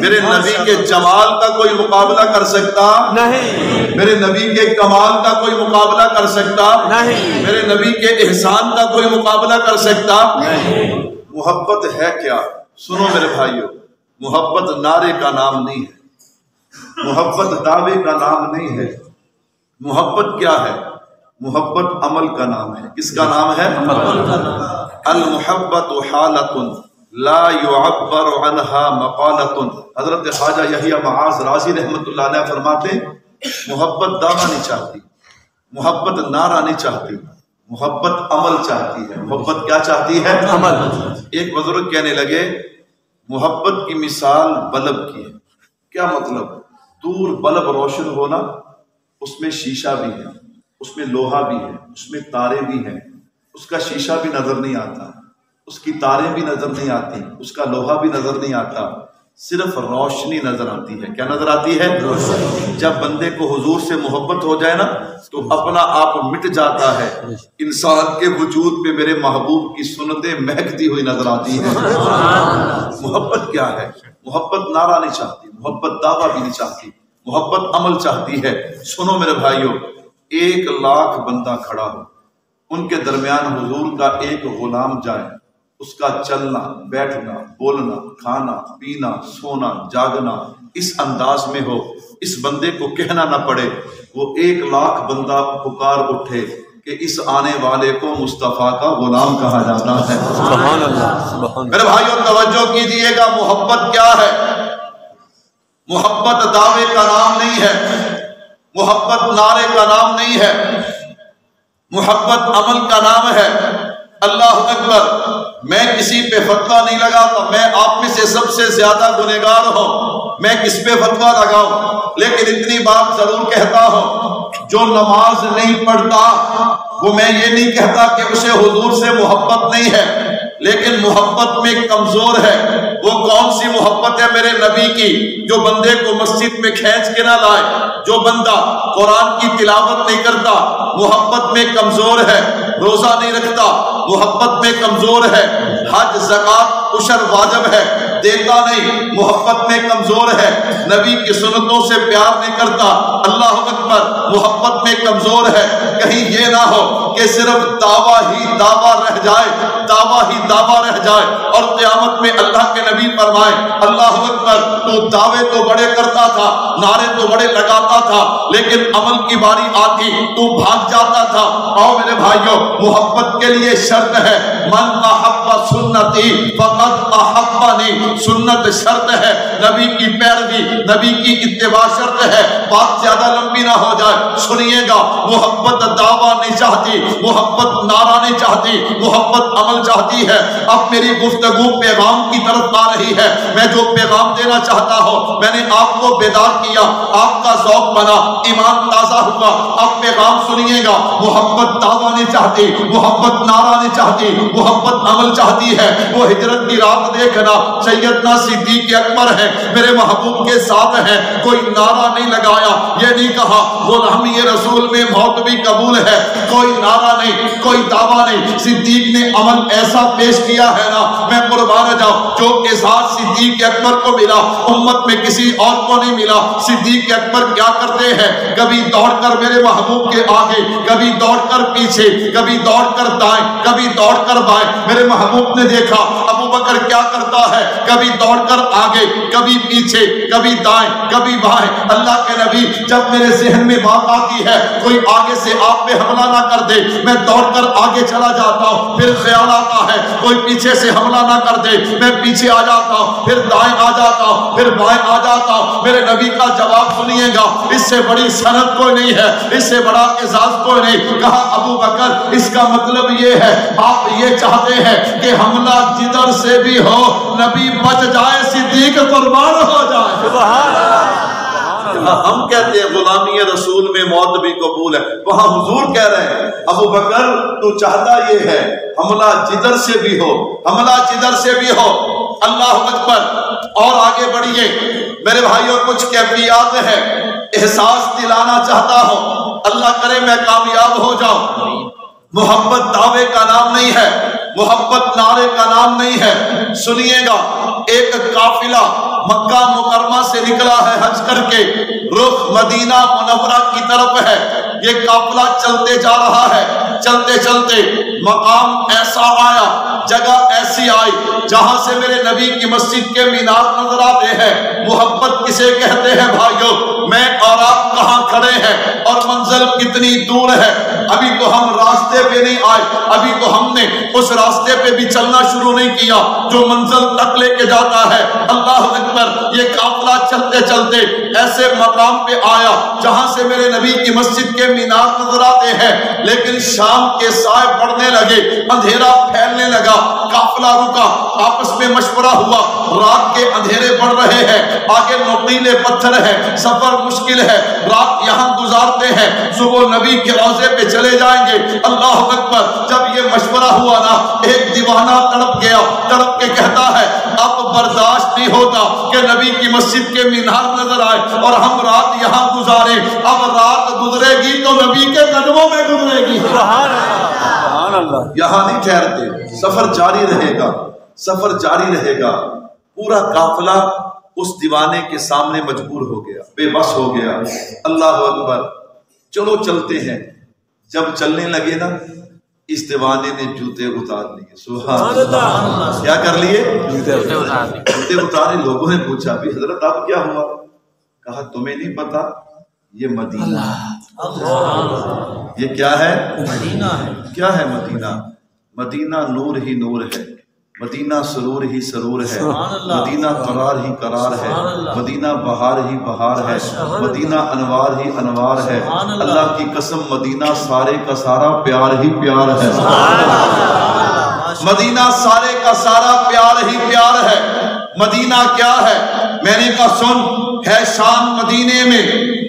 میرے نبی کے جمال کا کوئی مقابلہ کر سکتا؟ نہیں۔ میرے نبی کے کمال کا کوئی مقابلہ کر سکتا؟ نہیں۔ میرے نبی کے احسان کا کوئی مقابلہ کر سکتا؟ نہیں۔ محبت ہے کیا؟ سنو میرے بھائیوں محبت نعرے کا نام نہیں ہے۔ محبت دعوے کا نام نہیں ہے۔ محبت کیا ہے؟ محبت عمل کا نام ہے۔ کس کا نام ہے؟ المحبت حالت لا يعبر عنها مقالۃ حضرت خواجہ یحییٰ معاذ راضی رحمت اللہ علیہ فرماتے محبت دعویٰ نہیں چاہتی محبت نعرہ نہیں چاہتی محبت عمل چاہتی ہے۔ محبت کیا چاہتی ہے؟ عمل۔ ایک بزرگ کہنے لگے محبت کی مثال بلب کی ہے۔ کیا مطلب؟ دور بلب روشن ہونا اس میں شیشہ بھی ہے اس میں لوہا بھی ہے اس میں تارے بھی ہیں۔ اس کا شیشہ بھی نظر نہیں آتا اس کی تاریں بھی نظر نہیں آتی اس کا لوہا بھی نظر نہیں آتا صرف روشنی نظر آتی ہے۔ کیا نظر آتی ہے؟ جب بندے کو حضور سے محبت ہو جائے نا تو اپنا آپ مٹ جاتا ہے۔ انسان کے وجود پہ میرے محبوب کی سنتیں مہکتی ہوئی نظر آتی ہیں۔ محبت کیا ہے؟ محبت نعرہ نہیں چاہتی محبت دعویٰ بھی نہیں چاہتی۔ محبت عمل چاہتی ہے۔ سنو میرے بھائیوں ایک لاکھ بندہ کھڑا ہو۔ ان کے درمیان حضور کا ایک غلام جائے۔ اس کا چلنا بیٹھنا بولنا کھانا پینا سونا جاگنا اس انداز میں ہو۔ اس بندے کو کہنا نہ پڑے۔ وہ ایک لاکھ بندہ پکار اٹھے کہ اس آنے والے کو مصطفیٰ کا غلام کہا جاتا ہے۔ سبحان اللہ میرے بھائیوں توجہ کیجیے گا محبت کیا ہے؟ محبت دعوے کا نام نہیں ہے۔ محبت نعرے کا نام نہیں ہے۔ محبت عمل کا نام ہے۔ اللہ اکبر، میں کسی پہ فتویٰ نہیں لگاتا، میں آپ میں سے سب سے زیادہ گنہگار ہوں۔ میں کس پہ فتویٰ لگاؤں؟ لیکن اتنی بات ضرور کہتا ہوں، جو نماز نہیں پڑھتا، وہ میں یہ نہیں کہتا کہ اسے حضور سے محبت نہیں ہے۔ لیکن محبت میں کمزور ہے۔ وہ کون سی محبت ہے میرے نبی کی جو بندے کو مسجد میں کھینچ کے نہ لائے؟ جو بندہ قرآن کی تلاوت نہیں کرتا، محبت میں کمزور ہے، روزہ نہیں رکھتا محبت میں کمزور ہے، حج زکات عشر واجب ہے، دیتا نہیں، محبت میں کمزور ہے۔ نبی کی سنتوں سے پیار نہیں کرتا، اللہ اکبر، محبت میں کمزور ہے۔ کہیں یہ نہ ہو کہ صرف دعویٰ ہی دعویٰ رہ جائے، دعویٰ ہی دعویٰ رہ جائے۔ اور قیامت میں اللہ کے نبی فرمائے، اللہ اکبر تو دعوے تو بڑے کرتا تھا، نعرے تو بڑے لگاتا تھا، لیکن عمل کی باری آتی، تو بھاگ جاتا تھا۔ آؤ میرے بھائیوں محبت کے لیے شرط ہے، من احب سنتی فقط احبانی سنت شرط ہے، نبی کی پیروی، نبی کی اتباع شرط ہے۔ بات زیادہ لمبی نہ ہو جائے۔ سنیے گا، محبت دعویٰ نہیں چاہتی، محبت نعرہ نہیں چاہتی، محبت عمل چاہتی ہے۔ اب میری گفتگو پیغام کی طرف آ رہی ہے۔ میں جو پیغام دینا چاہتا چاہتا ہوں۔ میں نے آپ کو بیدار کیا، آپ کا ذوق بنا، ایمان تازہ ہوا۔ اب پیغام سنیے گا۔ محبت دعویٰ نہیں چاہتی، محبت نعرہ نہیں چاہتی، محبت عمل چاہتی ہے۔ وہ ہجرت کی رات دیکھنا سیدنا صدیق اکبر ہے، میرے محبوب کے ساتھ ہے۔ کوئی نعرہ نہیں لگایا، یہ نہیں کہا غلامی رسول میں موت بھی قبول ہے۔ کوئی نعرہ نہیں، کوئی دعویٰ نہیں۔ صدیق نے عمل ایسا پیش کیا ہے نا، میں قربان جاؤں۔ جو اظہار صدیق اکبر کو ملا امت میں کسی اور کو نہیں ملا۔ صدیق اکبر کیا کرتے ہیں؟ کبھی دوڑ کر میرے محبوب کے آگے، کبھی دوڑ کر پیچھے، کبھی دوڑ کر دائیں، کبھی دوڑ کر بائیں۔ میرے محبوب نے دیکھا بکر کیا کرتا ہے؟ کبھی دوڑ کر آگے، کبھی پیچھے، کبھی دائیں، کبھی بائیں۔ اللہ کے نبی جب میرے ذہن میں بات آتی ہے، کوئی آگے سے آپ پہ حملہ نہ کر دے، میں دوڑ کر آگے چلا جاتا ہوں، پھر خیال آتا ہے، کوئی پیچھے سے حملہ نہ کر دے، میں پیچھے آ جاتا ہوں، پھر دائیں آ جاتا ہوں، پھر بائیں آ جاتا ہوں۔ میرے نبی کا جواب سنیے گا، اس سے بڑی صنعت کوئی نہیں ہے، اس سے بڑا اعزاز کوئی نہیں۔ کہا ابو بکر، اس کا مطلب یہ ہے، آپ یہ چاہتے ہیں کہ حملہ جدھر سے بھی ہو نبی بچ جائے صدیق قربان ہو جائے۔ جہاں ہم کہتے ہیں غلامی رسول میں موت بھی قبول ہے۔ وہاں حضور کہہ رہے ہیں ابو بکر تو چاہتا یہ ہے حملہ جدھر سے بھی ہو حملہ جدھر سے بھی ہو۔ اللہ اکبر۔ اور آگے بڑھیے۔ میرے بھائیوں کچھ کیفیات ہیں۔ احساس دلانا چاہتا ہوں۔ اللہ کرے میں کامیاب ہو جاؤں۔ محبت دعوے کا نام نہیں ہے، محبت نعرے کا نام نہیں ہے۔ سنیے گا، ایک قافلہ مکہ مکرمہ سے نکلا ہے حج کر کے۔ رخ مدینہ منورہ کی طرف ہے۔ یہ قافلہ چلتے جا رہا ہے۔ چلتے چلتے مقام ایسا آیا، جگہ ایسی آئی، جہاں سے میرے نبی کی مسجد کے مینار نظر آتے ہیں۔ محبت کسے کہتے ہیں، بھائیو، میں اور آپ کہاں کھڑے ہیں اور منزل کتنی دور ہے۔ ابھی تو ہم راستے راستے پہ نہیں آئے۔ ابھی تو ہم نے اس راستے پہ بھی چلنا شروع نہیں کیا، جو منزل تک لے کے جاتا ہے۔ اللہ اکبر، یہ قافلہ چلتے چلتے ایسے مقام پہ آیا جہاں سے میرے نبی کی مسجد کے مینار نظر آتے ہیں۔ لیکن شام کے سائے پڑنے لگے، اندھیرا پھیلنے لگا۔ قافلہ رکا، آپس میں مشورہ ہوا۔ رات کے اندھیرے پڑ رہے ہیں، آگے نوکیلے پتھر ہیں سفر مشکل ہے۔ رات یہاں گزارتے ہیں، صبح نبی کے روزے پہ چلے جائیں گے۔ اللہ اکبر جب یہ مشورہ ہوا نا ایک دیوانہ تڑپ گیا تڑپ کے کہتا ہے اب برداشت نہیں ہوتا کہ نبی کی مسجد کے مینار نظر آئے اور ہم رات یہاں گزارے اب رات گزرے گی تو نبی کے قدموں میں گزرے گی۔ سبحان اللہ۔ یہاں نہیں ٹھہرتے سفر جاری رہے گا سفر جاری رہے گا۔ پورا قافلہ اس دیوانے کے سامنے مجبور ہو گیا بے بس ہو گیا۔ اللہ اکبر چلو چلتے ہیں۔ جب چلنے لگے نا اس دیوانے نے جوتے اتار لیے۔ سبحان اللہ۔ کیا کر لیے؟ جوتے اتارے لوگوں نے پوچھا بھی حضرت اب کیا ہوا؟ کہا تمہیں نہیں پتا یہ مدینہ۔ یہ کیا ہے؟ مدینہ ہے۔ کیا ہے مدینہ؟ مدینہ نور ہی نور ہے۔ مدینہ سرور ہی سرور ہے۔ مدینہ قرار ہی قرار ہے۔ مدینہ بہار ہی بہار ہے مدینہ انوار ہی انوار ہے۔ اللہ کی قسم مدینہ سارے کا سارا پیار ہی پیار ہے مدینہ سارے کا سارا پیار ہی پیار ہے مدینہ کیا ہے میں نے کہا سن ہے شان مدینے میں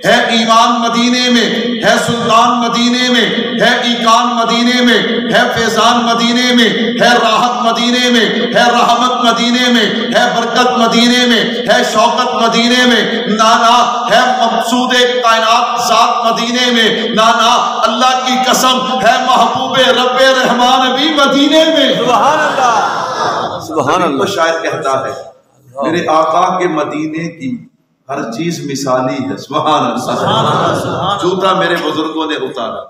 ہے ایمان مدینے میں ہے سلطان مدینے میں ہے ایکان مدینے میں ہے فیضان مدینے میں ہے راحت مدینے میں ہے رحمت مدینے میں ہے برکت مدینے میں ہے شوکت مدینے میں۔ نانا ہے مقصود کائنات ذات مدینے میں۔ نانا اللہ کی قسم ہے محبوب رب رحمان بھی مدینے میں۔ سبحان اللہ۔ سبحان اللہ۔ شاعر کہتا ہے میرے آقا کے مدینے کی ہر چیز مثالی ہے۔ سبحان اللہ۔ جوتا میرے بزرگوں نے اتارا۔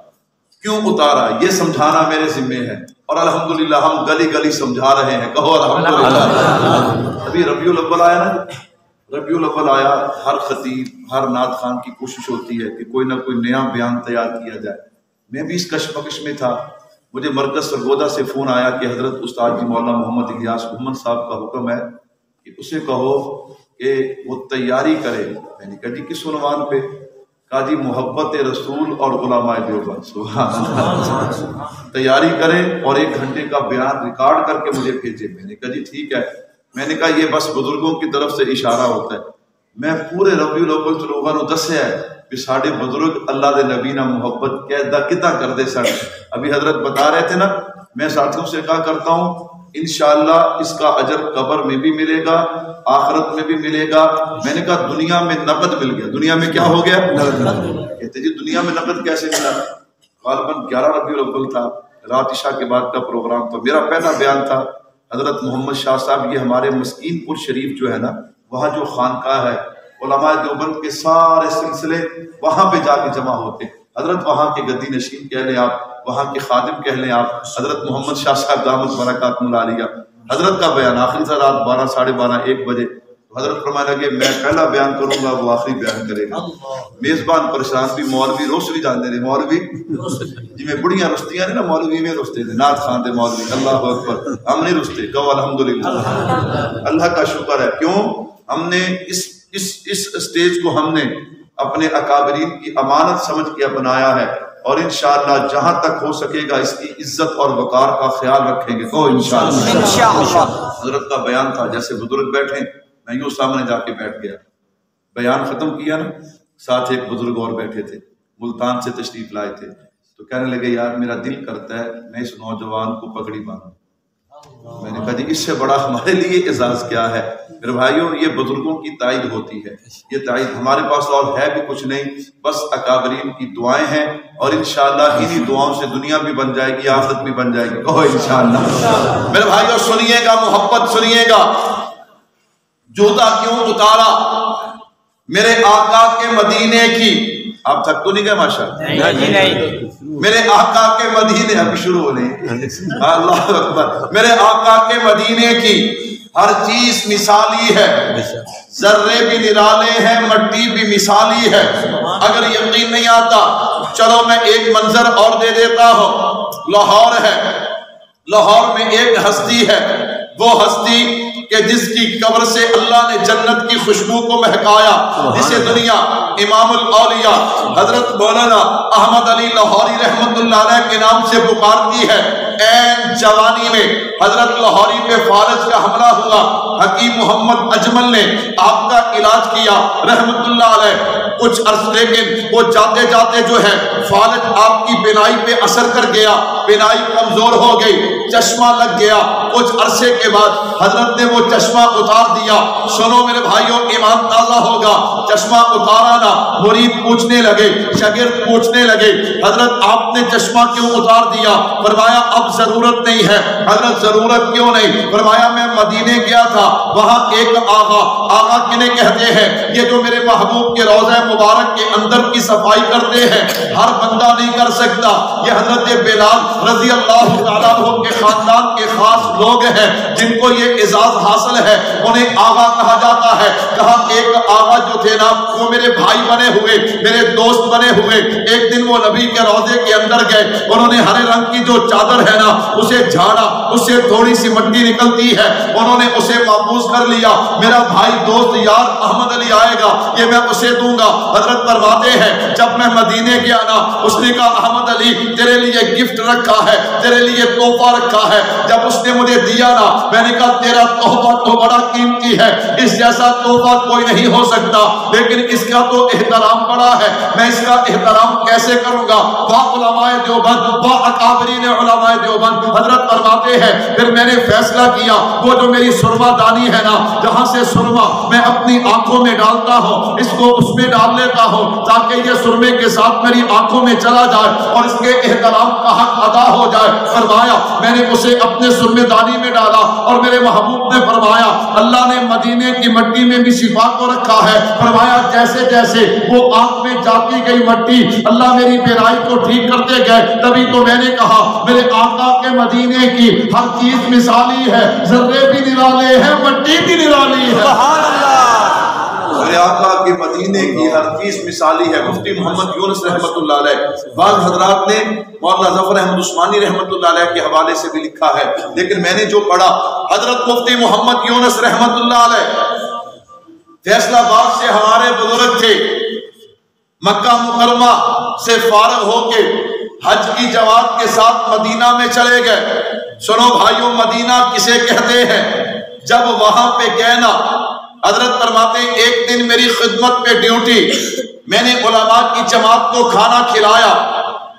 کیوں اتارا؟ یہ سمجھانا میرے ذمے ہے۔ اور الحمدللہ ہم گلی گلی سمجھا رہے ہیں۔ کہو الحمدللہ۔ ابھی ربیع الاول آیا نا؟ ربیع الاول آیا۔ ہر خطیب ہر نعت خان کی کوشش ہوتی ہے کہ کوئی نہ کوئی نیا بیان تیار کیا جائے۔ میں بھی اس کشمکش میں تھا۔ مجھے مرکز سرگودا سے فون آیا کہ حضرت استاد جی مولانا محمد الیاس محمد صاحب کا حکم ہے کہ اسے کہو کہ وہ تیاری کرے یعنی میں نے کہا جی کس عنوان پہ؟ کہا جی محبت رسول اور غلامہ دیوبند۔ تیاری کرے اور ایک گھنٹے کا بیان ریکارڈ کر کے مجھے بھیجے۔ میں نے کہا جی ٹھیک ہے۔ میں نے کہا یہ بس بزرگوں کی طرف سے اشارہ ہوتا ہے۔ میں پورے ربی لوگوں سے لوگوں نے دسیا ہے کہ ساڑھے بزرگ اللہ دے نبی نہ محبت قیدا کتا کر دے سن۔ ابھی حضرت بتا رہے تھے نا، میں ساتھیوں سے کہا کرتا ہوں انشاءاللہ اس کا اجر قبر میں بھی ملے گا آخرت میں بھی ملے گا۔ میں نے کہا دنیا میں نقد مل گیا۔ دنیا میں کیا ہو گیا؟ کہتے جی دنیا میں نقد کیسے ملا؟ غالباً گیارہ ربیع الاول تھا رات عشاء کے بعد کا پروگرام تھا میرا پہلا بیان تھا۔ حضرت محمد شاہ صاحب یہ ہمارے مسکین پور شریف جو ہے نا وہاں جو خانقاہ ہے علماء دیوبند کے سارے سلسلے وہاں پہ جا کے جمع ہوتے حضرت وہاں کے گدی نشین کہہ لیں آپ وہاں کے خادم کہہ لیں آپ حضرت محمد شاہ صاحب دامت برکات ملالیہ۔ حضرت کا بیان آخری تھا رات بارہ ساڑھے بارہ ایک بجے۔ حضرت فرمانے لگے میں پہلا بیان کروں گا وہ آخری بیان کرے گا۔ میزبان پریشان بھی مولوی روشنی جانتے رہے مولوی۔ جی میں بڑیاں رستیاں نے نا مولوی میں رستے تھے۔ نعت خان تھے مولوی۔ اللہ اکبر۔ ہم نہیں رستے کہو الحمدللہ۔ اللہ کا شکر ہے۔ کیوں؟ ہم نے اس اس اس اسٹیج کو ہم نے اپنے اکابرین کی امانت سمجھ کے اپنایا ہے اور انشاءاللہ جہاں تک ہو سکے گا اس کی عزت اور وقار کا خیال رکھیں گے۔ تو انشاءاللہ۔ حضرت کا بیان تھا جیسے بزرگ بیٹھے میں یوں سامنے جا کے بیٹھ گیا۔ بیان ختم کیا نا ساتھ ایک بزرگ اور بیٹھے تھے ملتان سے تشریف لائے تھے۔ تو کہنے لگے یار میرا دل کرتا ہے میں اس نوجوان کو پگڑی باندھوں۔ میں نے کہا جی اس سے بڑا ہمارے لیے اعزاز کیا ہے؟ میرے بھائیوں یہ بزرگوں کی تائید ہوتی ہے۔ یہ تائید ہمارے پاس اور ہے بھی کچھ نہیں بس اکابرین کی دعائیں ہیں اور انشاءاللہ انہی دعاؤں سے دنیا بھی بن جائے گی آخرت بھی بن جائے گی۔ کہو انشاءاللہ۔ میرے بھائیوں سنیے گا محبت سنیے گا۔ جوتا کیوں اتارا؟ میرے آقا کے مدینے کی۔ آپ تھک تو نہیں گئے ماشاء میرے آقا کے مدینے اب شروع ہونے اللہ اکبر۔ میرے آقا کے مدینے کی۔ ہر چیز مثالی ہے۔ ذرے بھی نرالے ہیں مٹی بھی مثالی ہے۔ اگر یقین نہیں آتا چلو میں ایک منظر اور دے دیتا ہوں۔ لاہور ہے۔ لاہور میں ایک ہستی ہے۔ وہ ہستی کہ جس کی قبر سے اللہ نے جنت کی خوشبو کو مہکایا جسے دنیا امام الاولیاء حضرت مولانا احمد علی لاہوری رحمت اللہ علیہ کے نام سے پکارتی ہے۔ این جوانی میں حضرت لاہوری پہ فارج کا حملہ ہوا۔ حکیم محمد اجمل نے آپ کا علاج کیا۔ رحمت اللہ علیہ کچھ عرص لیکن وہ جاتے جاتے جو ہے فالج آپ کی بینائی پہ اثر کر گیا۔ بینائی کمزور ہو گئی چشمہ لگ گیا۔ کچھ عرصے کے بعد حضرت نے وہ چشمہ اتار دیا۔ سنو میرے بھائیوں، ایمان تازہ ہوگا۔ چشمہ اتارا نا مرید پوچھنے لگے شگرد پوچھنے لگے، حضرت آپ نے چشمہ کیوں اتار دیا؟ فرمایا، اب ضرورت نہیں ہے۔ حضرت، ضرورت کیوں نہیں؟ فرمایا، میں مدینے گیا تھا، وہاں ایک آغا۔ آغا کنہیں کہتے ہیں؟ یہ جو میرے محبوب کے روزہ مبارک کے اندر کی صفائی کرتے ہیں، ہر بندہ نہیں کر سکتا۔ یہ حضرت بلال رضی اللہ تعالیٰ کے خاندان کے خاص لوگ ہیں، جن کو یہ اعزاز حاصل ہے، انہیں آغا کہا جاتا ہے۔ کہا، ایک آغا جو تھے نا، وہ میرے بھائی بنے ہوئے، میرے دوست بنے ہوئے۔ ایک دن وہ نبی کے روزے کے اندر گئے، انہوں نے ہرے رنگ کی جو چادر ہے نا، اسے جھاڑا اس سے تھوڑی سی مٹی نکلتی ہے۔ انہوں نے اسے محفوظ کر لیا۔ میرا بھائی دوست یار احمد علی آئے گا، یہ میں اسے دوں گا۔ حضرت فرماتے ہیں، جب میں مدینے گیا نا، اس نے کہا، احمد علی، تیرے لیے گفٹ رکھا ہے، تیرے لیے تحفہ رکھا ہے۔ جب اس نے مجھے دیا نا، میں نے کہا، تیرا تحفہ تحفہ تو بڑا قیمتی ہے، اس جیسا تحفہ کوئی نہیں ہو سکتا۔ لیکن اس کا تو احترام بڑا ہے۔ میں اس کا احترام کیسے کروں گا؟ با علماء دیوبند، با اکابرین علماء دیوبند حضرت فرماتے ہیں، پھر میں نے فیصلہ کیا، وہ جو میری سرما دانی ہے نا، جہاں سے سرما میں اپنی آنکھوں میں ڈالتا ہوں، اس کو اس میں ڈال لیتا ہوں، تاکہ یہ سرمے کے ساتھ میری آنکھوں میں چلا جائے اور اس کے احترام کا حق ادا ہو جائے۔ فرمایا، میں نے اسے اپنے سرمے دانی میں ڈالا اور میرے محبوب نے فرمایا، اللہ نے مدینے کی مٹی میں بھی شفا کو رکھا ہے۔ فرمایا، جیسے جیسے وہ آنکھ میں جاتی گئی مٹی، اللہ میری پیرائی کو ٹھیک کرتے گئے۔ تبھی تو میں نے کہا، میرے آقا کے مدینے کی ہر چیز مثالی ہے، ذرے بھی نرالے ہیں، مٹی بھی نرالی ہے سبحان اللہ میرے آقا کے مدینے کی ہر چیز مثالی ہے۔ مفتی محمد یونس رحمت اللہ علیہ۔ بعض حضرات نے مولانا ظفر احمد عثمانی رحمت اللہ علیہ کے حوالے سے بھی لکھا ہے۔ لیکن میں نے جو پڑھا، حضرت مفتی محمد یونس رحمت اللہ علیہ۔ فیصلہ باد سے ہمارے بزرگ تھے۔ مکہ مکرمہ سے فارغ ہو کے حج کی جواب کے ساتھ مدینہ میں چلے گئے۔ سنو بھائیوں مدینہ کسے کہتے ہیں؟ جب وہاں پہ گئے نا حضرت فرماتے ہیں، ایک دن میری خدمت پہ ڈیوٹی، میں نے علماء کی جماعت کو کھانا کھلایا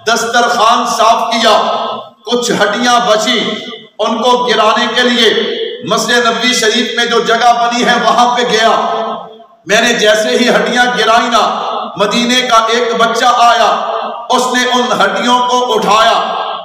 دسترخوان صاف کیا، کچھ ہڈیاں بچی ان کو گرانے کے لیے مسجد نبوی شریف میں جو جگہ بنی ہے، وہاں پہ گیا۔ میں نے جیسے ہی ہڈیاں گرائی نا، مدینے کا ایک بچہ آیا، اس نے ان ہڈیوں کو اٹھایا۔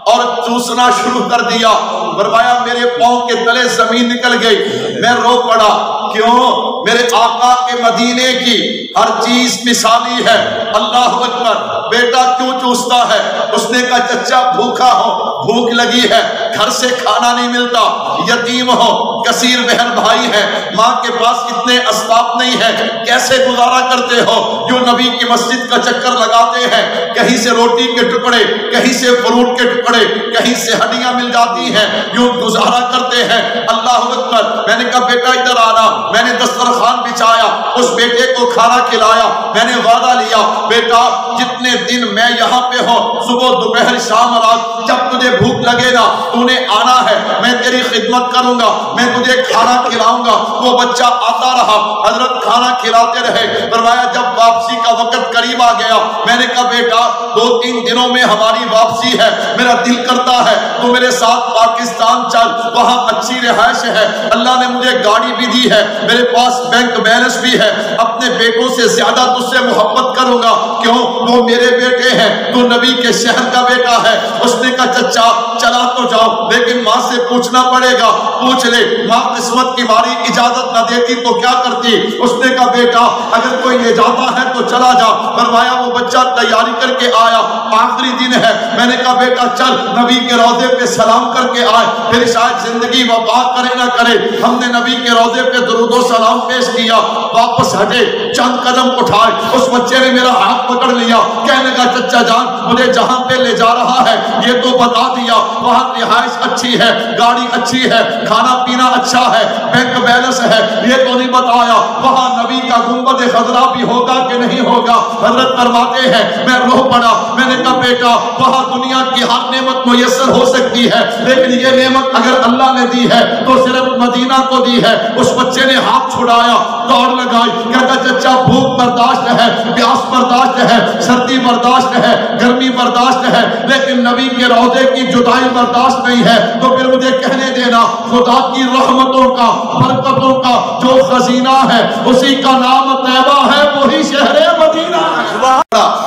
اور چوسنا شروع کر دیا۔ فرمایا، میرے پاؤں کے تلے زمین نکل گئی۔ میں رو پڑا۔ کیوں؟ میرے آقا کے مدینے کی ہر چیز مثالی ہے۔ اللہ اکبر، بیٹا کیوں چوستا ہے؟ اس نے کہا، چچا، بھوکا ہو، بھوک لگی ہے، گھر سے کھانا نہیں ملتا، یتیم ہو، کثیر بہن بھائی ہے، ماں کے پاس اتنے اسباب نہیں ہے کیسے گزارا کرتے ہو؟ جو نبی کی مسجد کا چکر لگاتے ہیں، کہیں سے روٹی کے ٹکڑے، کہیں سے فروٹ کے ٹکڑے کہیں سے ہڈیاں مل جاتی ہیں، یوں گزارا کرتے ہیں۔ اللہ اکبر، میں نے کہا بیٹا ادھر آنا۔ میں نے دسترخوان بچایا اس بیٹے کو کھانا کھلایا۔ میں نے وعدہ لیا، بیٹا، جتنے دن میں یہاں پہ ہوں، صبح، دوپہر، شام، رات، جب تجھے بھوک لگے گا تو نے آنا ہے۔ میں تیری خدمت کروں گا، میں تجھے کھانا کھلاؤں گا۔ وہ بچہ آتا رہا، حضرت کھانا کھلاتے رہے۔ فرمایا، جب واپسی کا وقت قریب آ گیا، میں نے کہا بیٹا، دو تین دنوں میں ہماری واپسی ہے۔ میرا دل کرتا ہے، تو میرے ساتھ پاکستان چل، وہاں اچھی رہائش ہے۔ اللہ نے مجھے گاڑی بھی دی ہے، میرے پاس بینک بیلنس بھی ہے۔ اپنے بیٹوں سے زیادہ تجھ سے محبت کروں گا۔ کیوں؟ وہ میرے بیٹے ہیں۔ تو نبی کے شہر کا بیٹا ہے۔ اس نے کہا، چچا، چلا تو جاؤ، لیکن ماں سے پوچھنا پڑے گا۔ پوچھ لے، ماں قسمت کی باری اجازت نہ دیتی تو کیا کرتی؟ اس نے کہا، بیٹا، اگر کوئی لے جاتا ہے تو چلا جا۔ فرمایا، وہ بچہ تیاری کر کے آیا۔ آخری دن ہے۔ میں نے کہا، بیٹا، چل نبی کے روزے پہ سلام کر کے آئے، پھر شاید زندگی وفا کرے نہ کرے، ہم نے نبی کے روزے پہ درود و سلام پیش کیا، واپس ہٹے، چند قدم اٹھائے، اس بچے نے میرا ہاتھ پکڑ لیا، کہنے کا چچا جان، مجھے جہاں پہ لے جا رہا ہے، یہ تو بتا دیا، وہاں رہائش اچھی ہے، گاڑی اچھی ہے، کھانا پینا اچھا ہے، بینک بیلنس ہے، یہ تو نہیں بتایا، وہاں نبی کا گنبد خضرا بھی ہوگا کہ نہیں ہوگا؟ حضرت فرماتے ہیں، میں روح پڑا، میں نے کہا، بیٹا، وہاں دنیا کی ہر نعمت میسر ہو سکتی ہے، لیکن یہ نعمت اگر اللہ نے دی ہے تو صرف مدینہ کو دی ہے۔ اس بچے نے ہاتھ چھڑایا، دوڑ لگائی، کہتا چچا، بھوک برداشت ہے، پیاس برداشت ہے، سردی برداشت ہے، گرمی برداشت ہے، لیکن نبی کے روزے کی جدائی برداشت نہیں ہے۔ تو پھر مجھے کہنے دینا، خدا کی رحمتوں کا، برکتوں کا جو خزینہ ہے، اسی کا نام طیبہ ہے، وہی شہر مدینہ ہے۔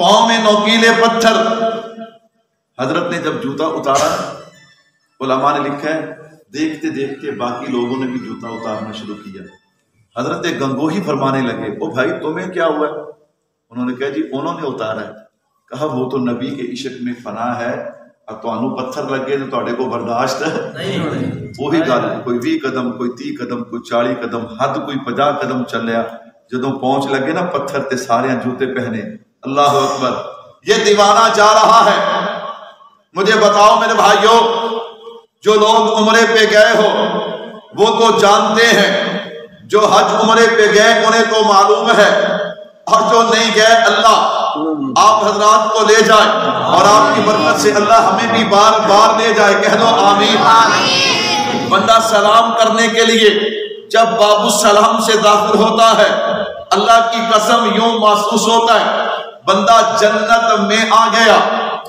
پاؤں میں نوکیلے پتھر۔ حضرت نے جب جوتا اتارا علماء نے لکھا ہے دیکھتے دیکھتے باقی لوگوں نے بھی جوتا اتارنا شروع کیا۔ حضرت گنگوہی فرمانے لگے او بھائی تمہیں کیا ہوا؟ ہے انہوں نے کہا جی انہوں نے اتارا ہے۔ کہا وہ تو نبی کے عشق میں فنا ہے تو پتھر لگے تو تواڈے کو برداشت۔ ہے وہی گل کوئی بھی قدم کوئی تی قدم کوئی چالی قدم حد کوئی پجا قدم چلیا۔ جدوں پہنچ لگے نا پتھر تے سارے جوتے پہنے اللہ اکبر۔ یہ دیوانہ جا رہا ہے۔ مجھے بتاؤ میرے بھائیوں، جو لوگ عمرے پہ گئے ہو، وہ تو جانتے ہیں۔ جو حج عمرے پہ گئے، انہیں تو معلوم ہے۔ اور جو نہیں گئے، اللہ۔ آپ حضرات کو لے جائے اور آپ کی برکت سے اللہ ہمیں بھی بار بار لے جائے۔ کہہ دو آمین۔ بندہ سلام کرنے کے لیے جب باب السلام سے داخل ہوتا ہے، اللہ کی قسم یوں محسوس ہوتا ہے۔ بندہ جنت میں آ گیا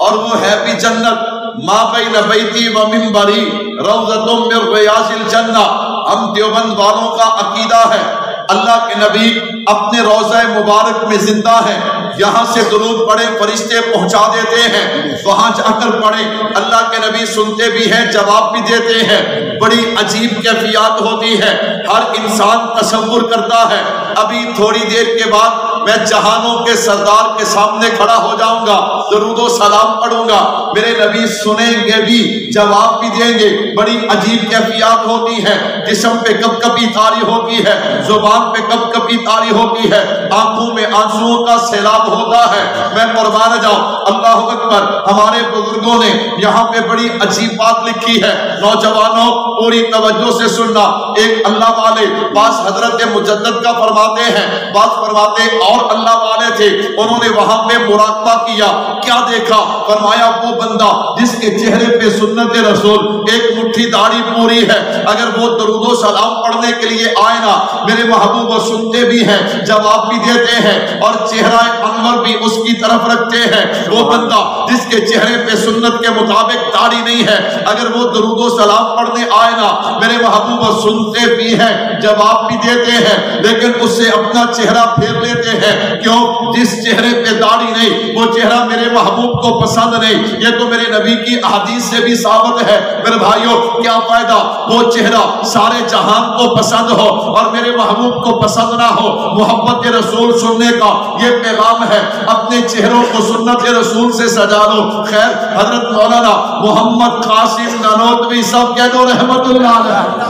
اور وہ ہے بھی جنت. ما بین بیتی و منبری روضت من ریاض الجنہ. ہم دیوبند والوں کا عقیدہ ہے. اللہ کے نبی اپنے روضہ مبارک میں زندہ ہیں. یہاں سے درود پڑے فرشتے پہنچا دیتے ہیں. وہاں جا کر پڑھے. اللہ کے نبی سنتے بھی ہیں، جواب بھی دیتے ہیں. بڑی عجیب کیفیات ہوتی ہے. ہر انسان تصور کرتا ہے. ابھی تھوڑی دیر کے بعد میں جہانوں کے سردار کے سامنے کھڑا ہو جاؤں گا، درود و سلام پڑھوں گا۔ میرے نبی سنیں گے بھی، جواب بھی دیں گے۔ بڑی عجیب کیفیات ہوتی ہے جسم پہ کب کبھی تاری ہوتی ہے، زبان پہ کب کبھی تاری ہوتی ہے۔ آنکھوں میں آنسوؤں کا سیلاب ہوتا ہے۔ میں قربان جاؤں۔ اللہ اکبر، ہمارے بزرگوں نے یہاں پہ بڑی عجیب بات لکھی ہے۔ نوجوانوں، پوری توجہ سے سننا۔ ایک اللہ والے، بعض حضرت مجدد کا فرماتے ہیں، بعض فرماتے ہیں اور اللہ والے تھے، انہوں نے وہاں پہ مراقبہ کیا کیا دیکھا؟ فرمایا، وہ بندہ جس کے چہرے پہ سنت رسول، ایک مٹھی داڑھی پوری ہے، اگر وہ درود و سلام پڑھنے کے لیے آئے نا، میرے محبوب سنتے بھی ہیں، جواب بھی دیتے ہیں اور چہرہ انور بھی اس کی طرف رکھتے ہیں۔ وہ بندہ جس کے چہرے پہ سنت کے مطابق داڑھی نہیں ہے، اگر وہ درود و سلام پڑھنے آئے نا، میرے محبوب سنتے بھی ہیں، جواب بھی دیتے ہیں، لیکن اس سے اپنا چہرہ پھیر لیتے ہیں۔ کیوں؟ جس چہرے پہ داڑھی نہیں، وہ چہرہ میرے محبوب کو پسند نہیں۔ یہ تو میرے نبی کی احادیث سے بھی ثابت ہے۔ میرے بھائیوں، کیا فائدہ؟ وہ چہرہ سارے جہان کو پسند ہو اور میرے محبوب کو پسند نہ ہو۔ محبت رسول سننے کا یہ پیغام ہے۔ ہے اپنے چہروں کو سنت رسول سے سجا لو خیر، حضرت مولانا محمد قاسم نانوتوی سب کہہ دو، رحمت اللہ علیہ۔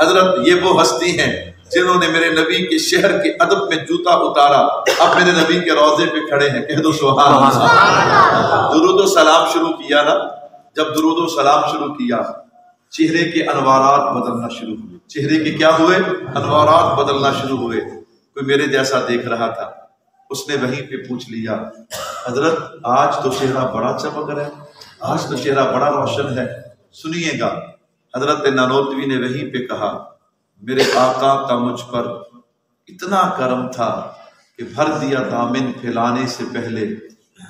حضرت، یہ وہ ہستی ہیں جنہوں نے میرے نبی کے شہر کے ادب میں جوتا اتارا۔ اب میرے نبی کے روزے پہ کھڑے ہیں۔ کہہ دو، سبحان اللہ۔ درود و سلام شروع کیا نا۔ جب درود و سلام شروع کیا، چہرے کے انوارات بدلنا شروع ہوئے۔ چہرے کے کیا ہوئے؟ انوارات بدلنا شروع ہوئے۔ کوئی میرے جیسا دیکھ رہا تھا۔ اس نے وہیں پہ پوچھ لیا حضرت آج تو چہرہ بڑا چمک رہا ہے آج تو چہرہ بڑا روشن ہے سنیے گا۔ حضرت نانوتوی نے وہیں پہ کہا میرے آقا کا مجھ پر اتنا کرم تھا کہ بھر دیا دامن پھیلانے سے پہلے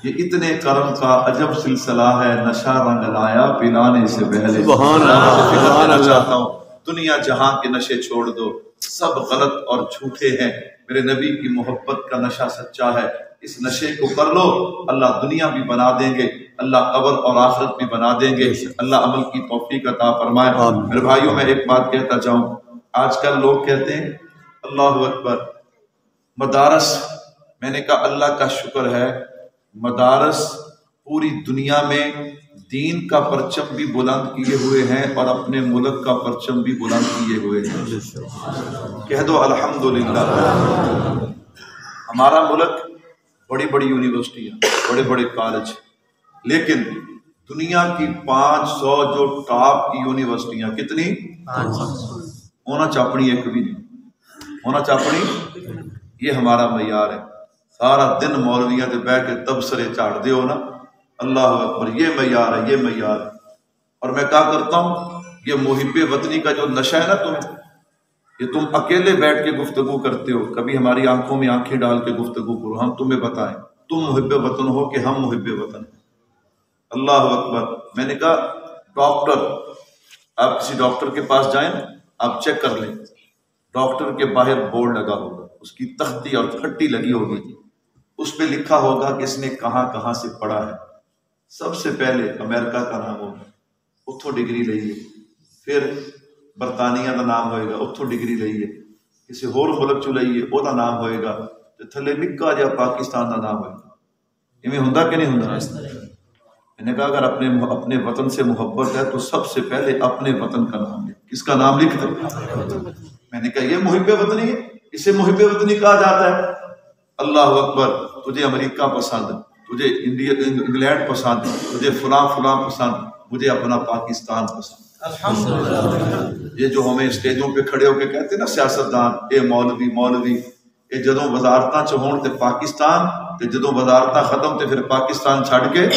یہ اتنے کرم کا عجب سلسلہ ہے نشہ رنگ لایا پلانے سے پہلے۔ سبحان اللہ،۔ چاہتا ہوں دنیا جہاں کے نشے چھوڑ دو سب غلط اور جھوٹے ہیں۔ میرے نبی کی محبت کا نشہ سچا ہے اس نشے کو کر لو اللہ دنیا بھی بنا دیں گے اللہ قبر اور آخرت بھی بنا دیں گے۔ اللہ عمل کی توفیق عطا فرمائے۔ میرے بھائیوں میں ایک بات کہتا چاہوں۔ آج کل لوگ کہتے ہیں اللہ اکبر مدارس میں نے کہا اللہ کا شکر ہے مدارس پوری دنیا میں دین کا پرچم بھی بلند کیے ہوئے ہیں اور اپنے ملک کا پرچم بھی بلند کیے ہوئے ہیں۔ کہہ دو الحمدللہ۔ ہمارا ملک بڑی بڑی یونیورسٹیاں، بڑے بڑے کالج لیکن دنیا کی پانچ سو جو ٹاپ کی یونیورسٹیاں، کتنی؟ ہونا چاپڑی ایک بھی نہیں۔ ہونا چاپڑی یہ ہمارا معیار ہے۔ سارا دن مولویاں دے بیٹھ کے تبصرے چاڑ دیو نا۔ اللہ اکبر، یہ معیار ہے، یہ معیار ہے اور میں کیا کرتا ہوں؟ یہ محب وطنی کا جو نشہ ہے نا تمہیں یہ تم اکیلے بیٹھ کے گفتگو کرتے ہو۔ کبھی ہماری آنکھوں میں آنکھیں ڈال کے گفتگو کرو، ہم تمہیں بتائیں۔ تم محب وطن ہو کہ ہم محب وطن۔ ہیں اللہ اکبر، میں نے کہا، ڈاکٹر، آپ کسی ڈاکٹر کے پاس جائیں، آپ چیک کر لیں۔ ڈاکٹر کے باہر بورڈ لگا ہوگا، اس کی تختی اور پھٹی لگی ہوگی۔ اس پہ لکھا ہوگا کہ اس نے کہاں کہاں سے پڑھا ہے۔ سب سے پہلے امریکہ کا نام ہوگا اتوں ڈگری لئیے۔ پھر برطانیہ کا نام ہوئے گا اتوں ڈگری لئیے۔ کسی ہور ملک چ لئیے وہ نام ہوئے گا۔ تے تھلے نکا جا پاکستان کا نام ہوئے گا۔ ایویں ہوندا کہ نہیں ہوندا؟ میں نے کہا اگر اپنے اپنے وطن سے محبت ہے تو سب سے پہلے اپنے وطن کا نام لکھ کس کا نام لکھ دو میں نے کہا یہ محب وطنی ہے اسے محب وطنی کہا جاتا ہے۔ اللہ اکبر تجھے امریکہ پسند مجھے انڈیا انگلینڈ پسند مجھے فلاں فلاں پسند مجھے اپنا پاکستان پسند۔ یہ جو ہمیں اسٹیجوں پہ کھڑے ہو کے کہتے ہیں نا سیاستدان اے مولوی مولوی اے جدوں وزارتاں چ ہون تے پاکستان تے جدوں وزارتاں ختم تے پھر پاکستان چھڑ کے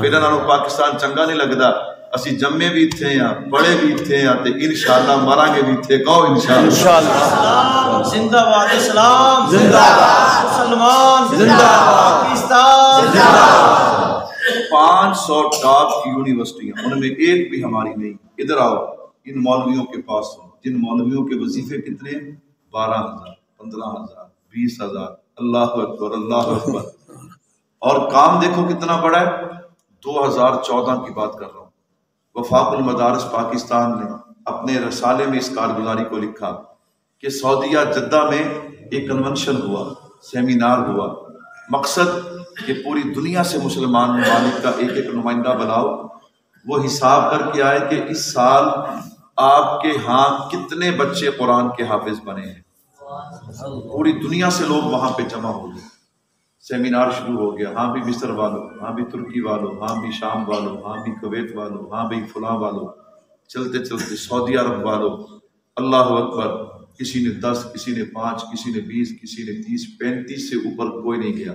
پھر انہاں پاکستان چنگا نہیں لگدا۔ اسی جمعے بھی تھے یا پڑے بھی تھے یا تے انشاءاللہ مرا گے بھی تھے کہو انشاءاللہ۔ انشاءاللہ۔ زندہ باد اسلام۔ زندہ باد۔ سلمان زندہ باد۔ پاکستان۔ زندہ باد۔ پانچ سو ٹاپ کی یونیورسٹیاں ان میں ایک بھی ہماری نہیں۔ ادھر آؤ ان مولویوں کے پاس جن مولویوں کے وظیفے کتنے ہیں؟ بارہ ہزار پندرہ ہزار بیس ہزار۔ اللہ اکبر اللہ اکبر۔ اور کام دیکھو کتنا بڑا ہے۔ دو ہزار چودہ کی بات کر رہا ہوں۔ وفاق المدارس پاکستان نے اپنے رسالے میں اس کارگزاری کو لکھا کہ سعودیہ جدہ میں ایک کنونشن ہوا سیمینار ہوا۔ مقصد کہ پوری دنیا سے مسلمان ممالک کا ایک ایک نمائندہ بناؤ۔ وہ حساب کر کے آئے کہ اس سال آپ کے ہاں کتنے بچے قرآن کے حافظ بنے ہیں۔ پوری دنیا سے لوگ وہاں پہ جمع ہو گئے۔ سیمینار شروع ہو گیا۔ ہاں بھی مصر والوں ہاں بھی ترکی والوں ہاں بھی شام والوں ہاں بھی کویت والوں ہاں بھی فلاں والوں چلتے چلتے سعودی عرب والوں اللہ اکبر، کسی نے دس، کسی نے پانچ، کسی نے بیس، کسی نے تیس، پینتیس سے اوپر کوئی نہیں گیا۔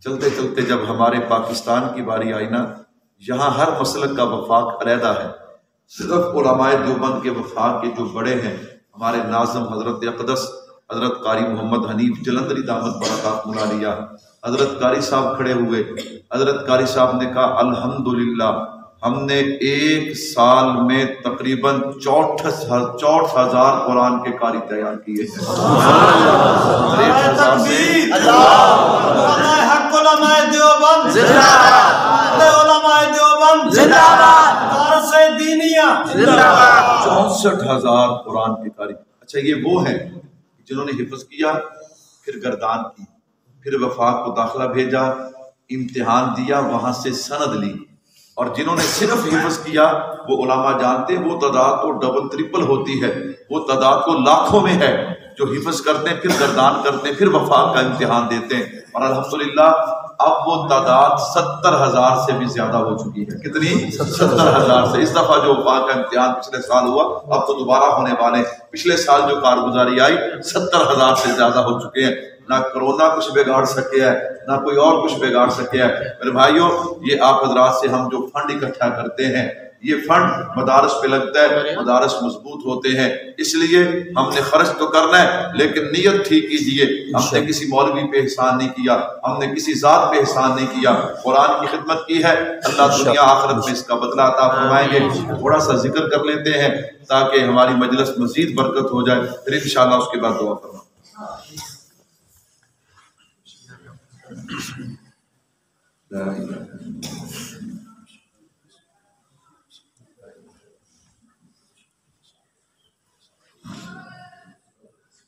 چلتے چلتے جب ہمارے پاکستان کی باری آئی نا، یہاں ہر مسلک کا وفاق علیحدہ ہے۔ صرف علماء دیوبند کے وفاق کے جو بڑے ہیں، ہمارے ناظم حضرت اقدس حضرت قاری محمد حنیف جلندری دامت برکات ملا لیا۔ حضرت قاری صاحب کھڑے ہوئے۔ حضرت قاری صاحب نے کہا الحمدللہ ہم نے ایک سال میں تقریباً چوٹھ چوٹھ ہزار قرآن کے قاری تیار کیے ہیں۔ چونسٹھ ہزار قرآن کے قاری۔ اچھا یہ وہ ہیں جنہوں نے حفظ کیا، پھر گردان کی، پھر وفاق کو داخلہ بھیجا، امتحان دیا، وہاں سے سند لی۔ اور جنہوں نے صرف حفظ کیا، وہ علماء جانتے وہ تعداد تو ڈبل ٹرپل ہوتی ہے۔ وہ تعداد کو لاکھوں میں ہے۔ جو حفظ کرتے ہیں، پھر گردان کرتے ہیں، پھر وفاق کا امتحان دیتے ہیں۔ اور الحمدللہ اب وہ تعداد ستر ہزار سے بھی زیادہ ہو چکی ہے۔ کتنی؟ ستر ہزار سے۔ اس دفعہ جو وفاق کا امتحان پچھلے سال ہوا اب تو دوبارہ ہونے والے پچھلے سال جو کارگزاری آئی ستر ہزار سے زیادہ ہو چکے ہیں۔ نہ کرونا کچھ بگاڑ سکے ہے نہ کوئی اور کچھ بگاڑ سکے ہے۔ میرے بھائیوں یہ آپ حضرات سے ہم جو فنڈ اکٹھا کرتے ہیں یہ فنڈ مدارس پہ لگتا ہے مدارس مضبوط ہوتے ہیں۔ اس لیے ہم نے خرچ تو کرنا ہے لیکن نیت ٹھیک کیجیے ہم نے کسی مولوی پہ احسان نہیں کیا ہم نے کسی ذات پہ احسان نہیں کیا۔ قرآن کی خدمت کی ہے۔ اللہ دنیا آخرت میں اس کا بدلہ عطا فرمائیں گے۔ تھوڑا سا ذکر کر لیتے ہیں تاکہ ہماری مجلس مزید برکت ہو جائے۔ پھر انشاءاللہ اس کے بعد دعا فرمائیں لا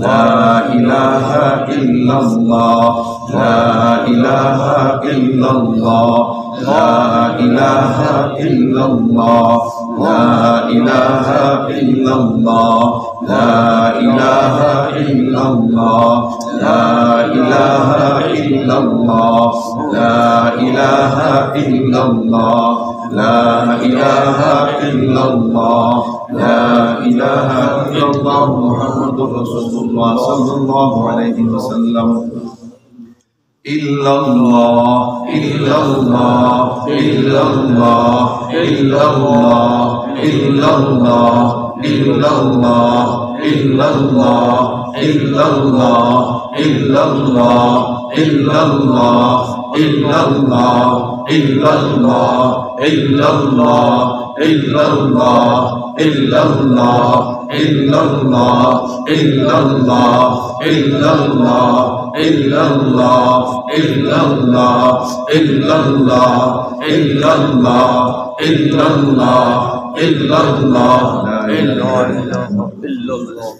لا إله إلا الله. لا إله إلا الله. لا إله إلا الله. لا إله إلا الله. لا إله إلا الله. لا إله إلا الله. لا إله إلا الله. لا إله إلا الله لا إله إلا الله محمد رسول الله صلى الله عليه وسلم إلا الله إلا الله إلا الله إلا الله إلا الله إلا الله إلا الله إلا الله إلا الله إلا الله إلا الله إلا الله إلا الله إلا الله إلا الله إلا الله إلا الله إلا الله إلا الله إلا الله إلا الله إلا الله إلا الله إلا الله إلا الله الله الله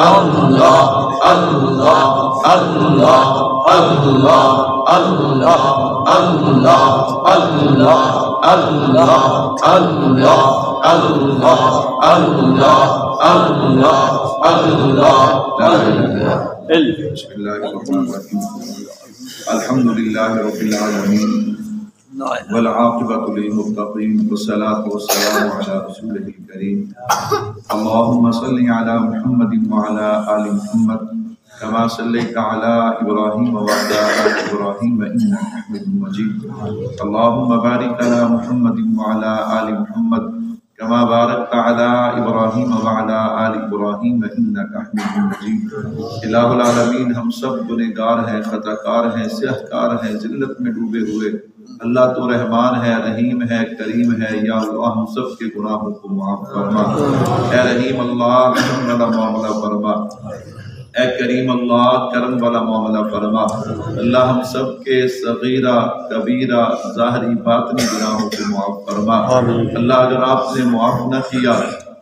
الله الله الله الله الله الله الله الله الله الله الله الله الله لا إله بسم الله الرحمن الرحيم الحمد لله رب العالمين والعاقبة للمتقين والصلاة والسلام على رسوله الكريم اللهم صل على محمد وعلى آل محمد كما صليت على إبراهيم وعلى آل إبراهيم إنك حميد مجيد اللهم بارك على محمد وعلى آل محمد كما باركت على ابراہیم وعلى آل إبراهيم انك حميد مجيد. الہ العالمین ہم سب گنہگار ہیں خطا کار ہیں سیاہ کار ہیں ذلت میں ڈوبے ہوئے۔ اللہ تو رحمان ہے، رحیم ہے، کریم ہے۔ یا اللہ، ہم سب کے گناہوں کو معاف فرما۔ اے رحیم اللہ، رحم والا معاملہ فرما۔ اے کریم اللہ کرم والا معاملہ فرما۔ اللہ ہم سب کے صغیرہ کبیرہ ظاہری باطنی گناہوں کو معاف فرما۔ اللہ اگر آپ نے معاف نہ کیا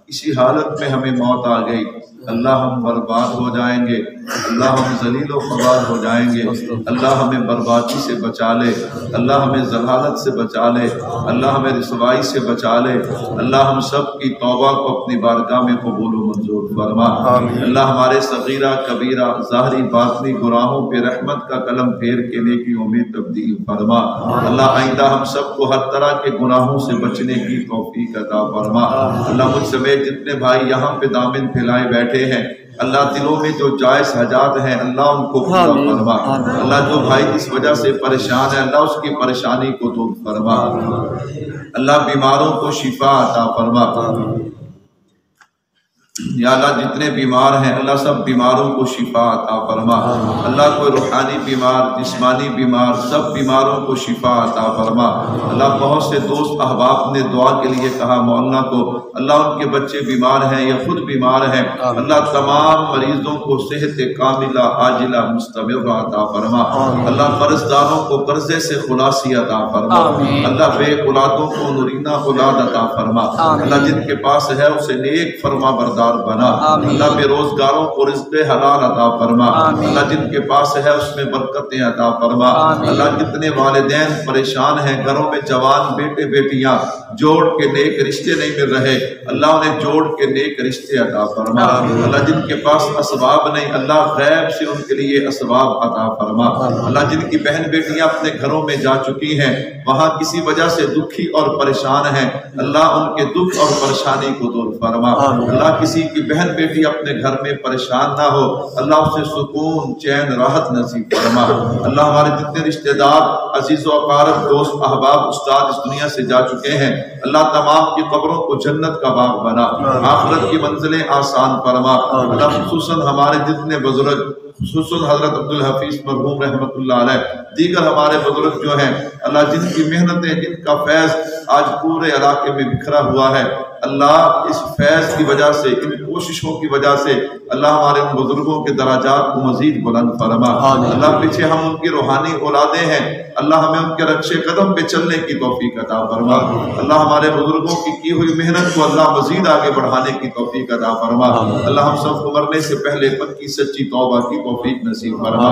اسی حالت میں ہمیں موت آ گئی۔ اللہ ہم برباد ہو جائیں گے۔ اللہ ہم ذلیل و خوار ہو جائیں گے۔ اللہ ہمیں بربادی سے بچا لے۔ اللہ ہمیں ضلالت سے بچا لے۔ اللہ ہمیں رسوائی سے بچا لے۔ اللہ ہم سب کی توبہ کو اپنی بارگاہ میں قبول و منظور فرما۔ اللہ ہمارے صغیرہ کبیرہ ظاہری باطنی گناہوں پہ رحمت کا قلم پھیر کے نیکیوں میں تبدیل فرما۔ اللہ آئندہ ہم سب کو ہر طرح کے گناہوں سے بچنے کی توفیق عطا فرما۔ اللہ مجھ سمیت جتنے بھائی یہاں پہ دامن پھیلائے بیٹھے ہیں اللہ دلوں میں جو جائز حاجات ہیں اللہ ان کو پورا فرما۔ اللہ جو بھائی جس وجہ سے پریشان ہے اللہ اس کی پریشانی کو دور فرما۔ اللہ بیماروں کو شفا عطا فرما۔ یا اللہ جتنے بیمار ہیں اللہ سب بیماروں کو شفا عطا فرما۔ اللہ کوئی روحانی بیمار جسمانی بیمار سب بیماروں کو شفا عطا فرما۔ اللہ بہت سے دوست احباب نے دعا کے لیے کہا مولانا کو اللہ ان کے بچے بیمار ہیں یا خود بیمار ہیں اللہ تمام مریضوں کو صحت کاملہ عاجلہ مستمر عطا فرما۔ اللہ قرض داروں کو قرضے سے خلاصی عطا فرما۔ اللہ بے اولادوں کو نورینہ اولاد عطا فرما۔ اللہ جن کے پاس ہے اسے نیک فرما بردار بنا آمین۔ اللہ بے روزگاروں کو رزق حلال عطا فرما۔ اللہ جن کے پاس ہے اس میں برکتیں عطا فرما۔ اللہ جتنے والدین پریشان ہیں گھروں میں جوان بیٹے بیٹیاں جوڑ کے نیک رشتے نہیں مل رہے اللہ انہیں جوڑ کے نیک رشتے عطا فرما۔ اللہ جن کے پاس اسباب نہیں اللہ غیب سے ان کے لیے اسباب عطا فرما اللہ جن کی بہن بیٹیاں اپنے گھروں میں جا چکی ہیں وہاں کسی وجہ سے دکھی اور پریشان ہیں اللہ ان کے دکھ اور پریشانی کو دور فرما۔ اللہ کسی کسی کی بہن بیٹی اپنے گھر میں پریشان نہ ہو۔ اللہ اسے سکون، چین، راحت نصیب فرما۔ اللہ ہمارے جتنے رشتہ دار، عزیز و اقارب، دوست، احباب، استاد اس دنیا سے جا چکے ہیں۔ اللہ تمام کی قبروں کو جنت کا باغ بنا۔ آخرت کی منزلیں آسان فرما۔ اللہ خصوصاً ہمارے جتنے بزرگ خصوصاً حضرت عبدالحفیظ مرحوم رحمۃ اللہ علیہ دیگر ہمارے بزرگ جو ہیں اللہ جن کی محنتیں جن کا فیض آج پورے علاقے میں بکھرا ہوا ہے اللہ اس فیض کی وجہ سے ان کوششوں کی وجہ سے اللہ ہمارے ان بزرگوں کے دراجات کو مزید بلند فرما۔ اللہ پیچھے ہم ان کی روحانی اولادیں ہیں اللہ ہمیں ان کے رقشے قدم پہ چلنے کی توفیق عطا فرما۔ اللہ ہمارے بزرگوں کی کی ہوئی محنت کو اللہ مزید آگے بڑھانے کی توفیق عطا فرما۔ اللہ ہم سب کو مرنے سے پہلے پکی سچی توبہ کی توفیق نصیب فرما۔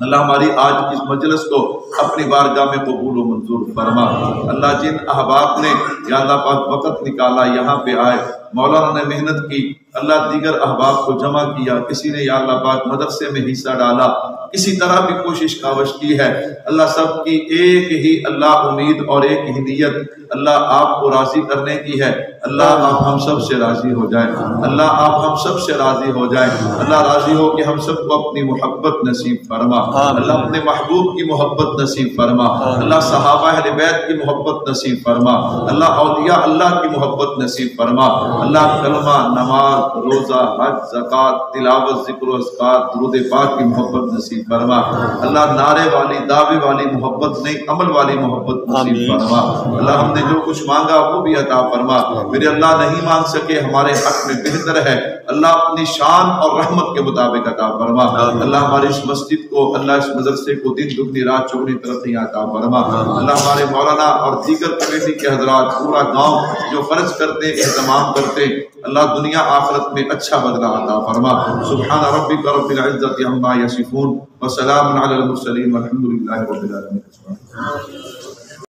اللہ ہماری آج کی اس مجلس کو اپنی بارگاہ میں قبول و منظور فرما۔ اللہ جن احباب نے یا اللہ پاک وقت نکالا یہاں پہ آئے۔ مولانا نے محنت کی اللہ دیگر احباب کو جمع کیا کسی نے یا اللہ پاک مدرسے میں حصہ ڈالا کسی طرح بھی کوشش کاوش کی ہے۔ اللہ سب کی ایک ہی اللہ امید اور ایک ہی نیت اللہ آپ کو راضی کرنے کی ہے۔ اللہ آپ ہم سب سے راضی ہو جائیں۔ اللہ آپ ہم سب سے راضی ہو جائیں۔ اللہ راضی ہو کہ ہم سب کو اپنی محبت نصیب فرما۔ اللہ اپنے محبوب کی محبت نصیب فرما۔ اللہ صحابہ اہل بیت کی محبت نصیب فرما۔ اللہ اولیاء اللہ کی محبت نصیب فرما۔ اللہ کلمہ نماز روزہ حج زکوٰۃ تلاوت ذکر و اذکار درود پاک کی محبت نصیب فرما۔ اللہ نعرے والی دعوے والی محبت نہیں عمل والی محبت نصیب۔ فرما۔ اللہ ہم نے جو کچھ مانگا وہ بھی عطا فرما۔ میرے اللہ نہیں مانگ سکے ہمارے حق میں بہتر ہے۔ اللہ اپنی شان اور رحمت کے مطابق عطا فرما۔ اللہ ہماری اس مسجد کو اللہ اس مدرسے کو دن دگنی رات چگنی ترقی عطا فرما۔ اللہ ہمارے مولانا اور دیگر کمیٹی کے حضرات پورا گاؤں جو فرض کرتے اہتمام کرتے اللہ دنیا آخرت میں اچھا بدلہ عطا فرما۔ سبحان ربک رب العزت عما یصفون وسلام علی المرسلین والحمد للہ رب العالمین۔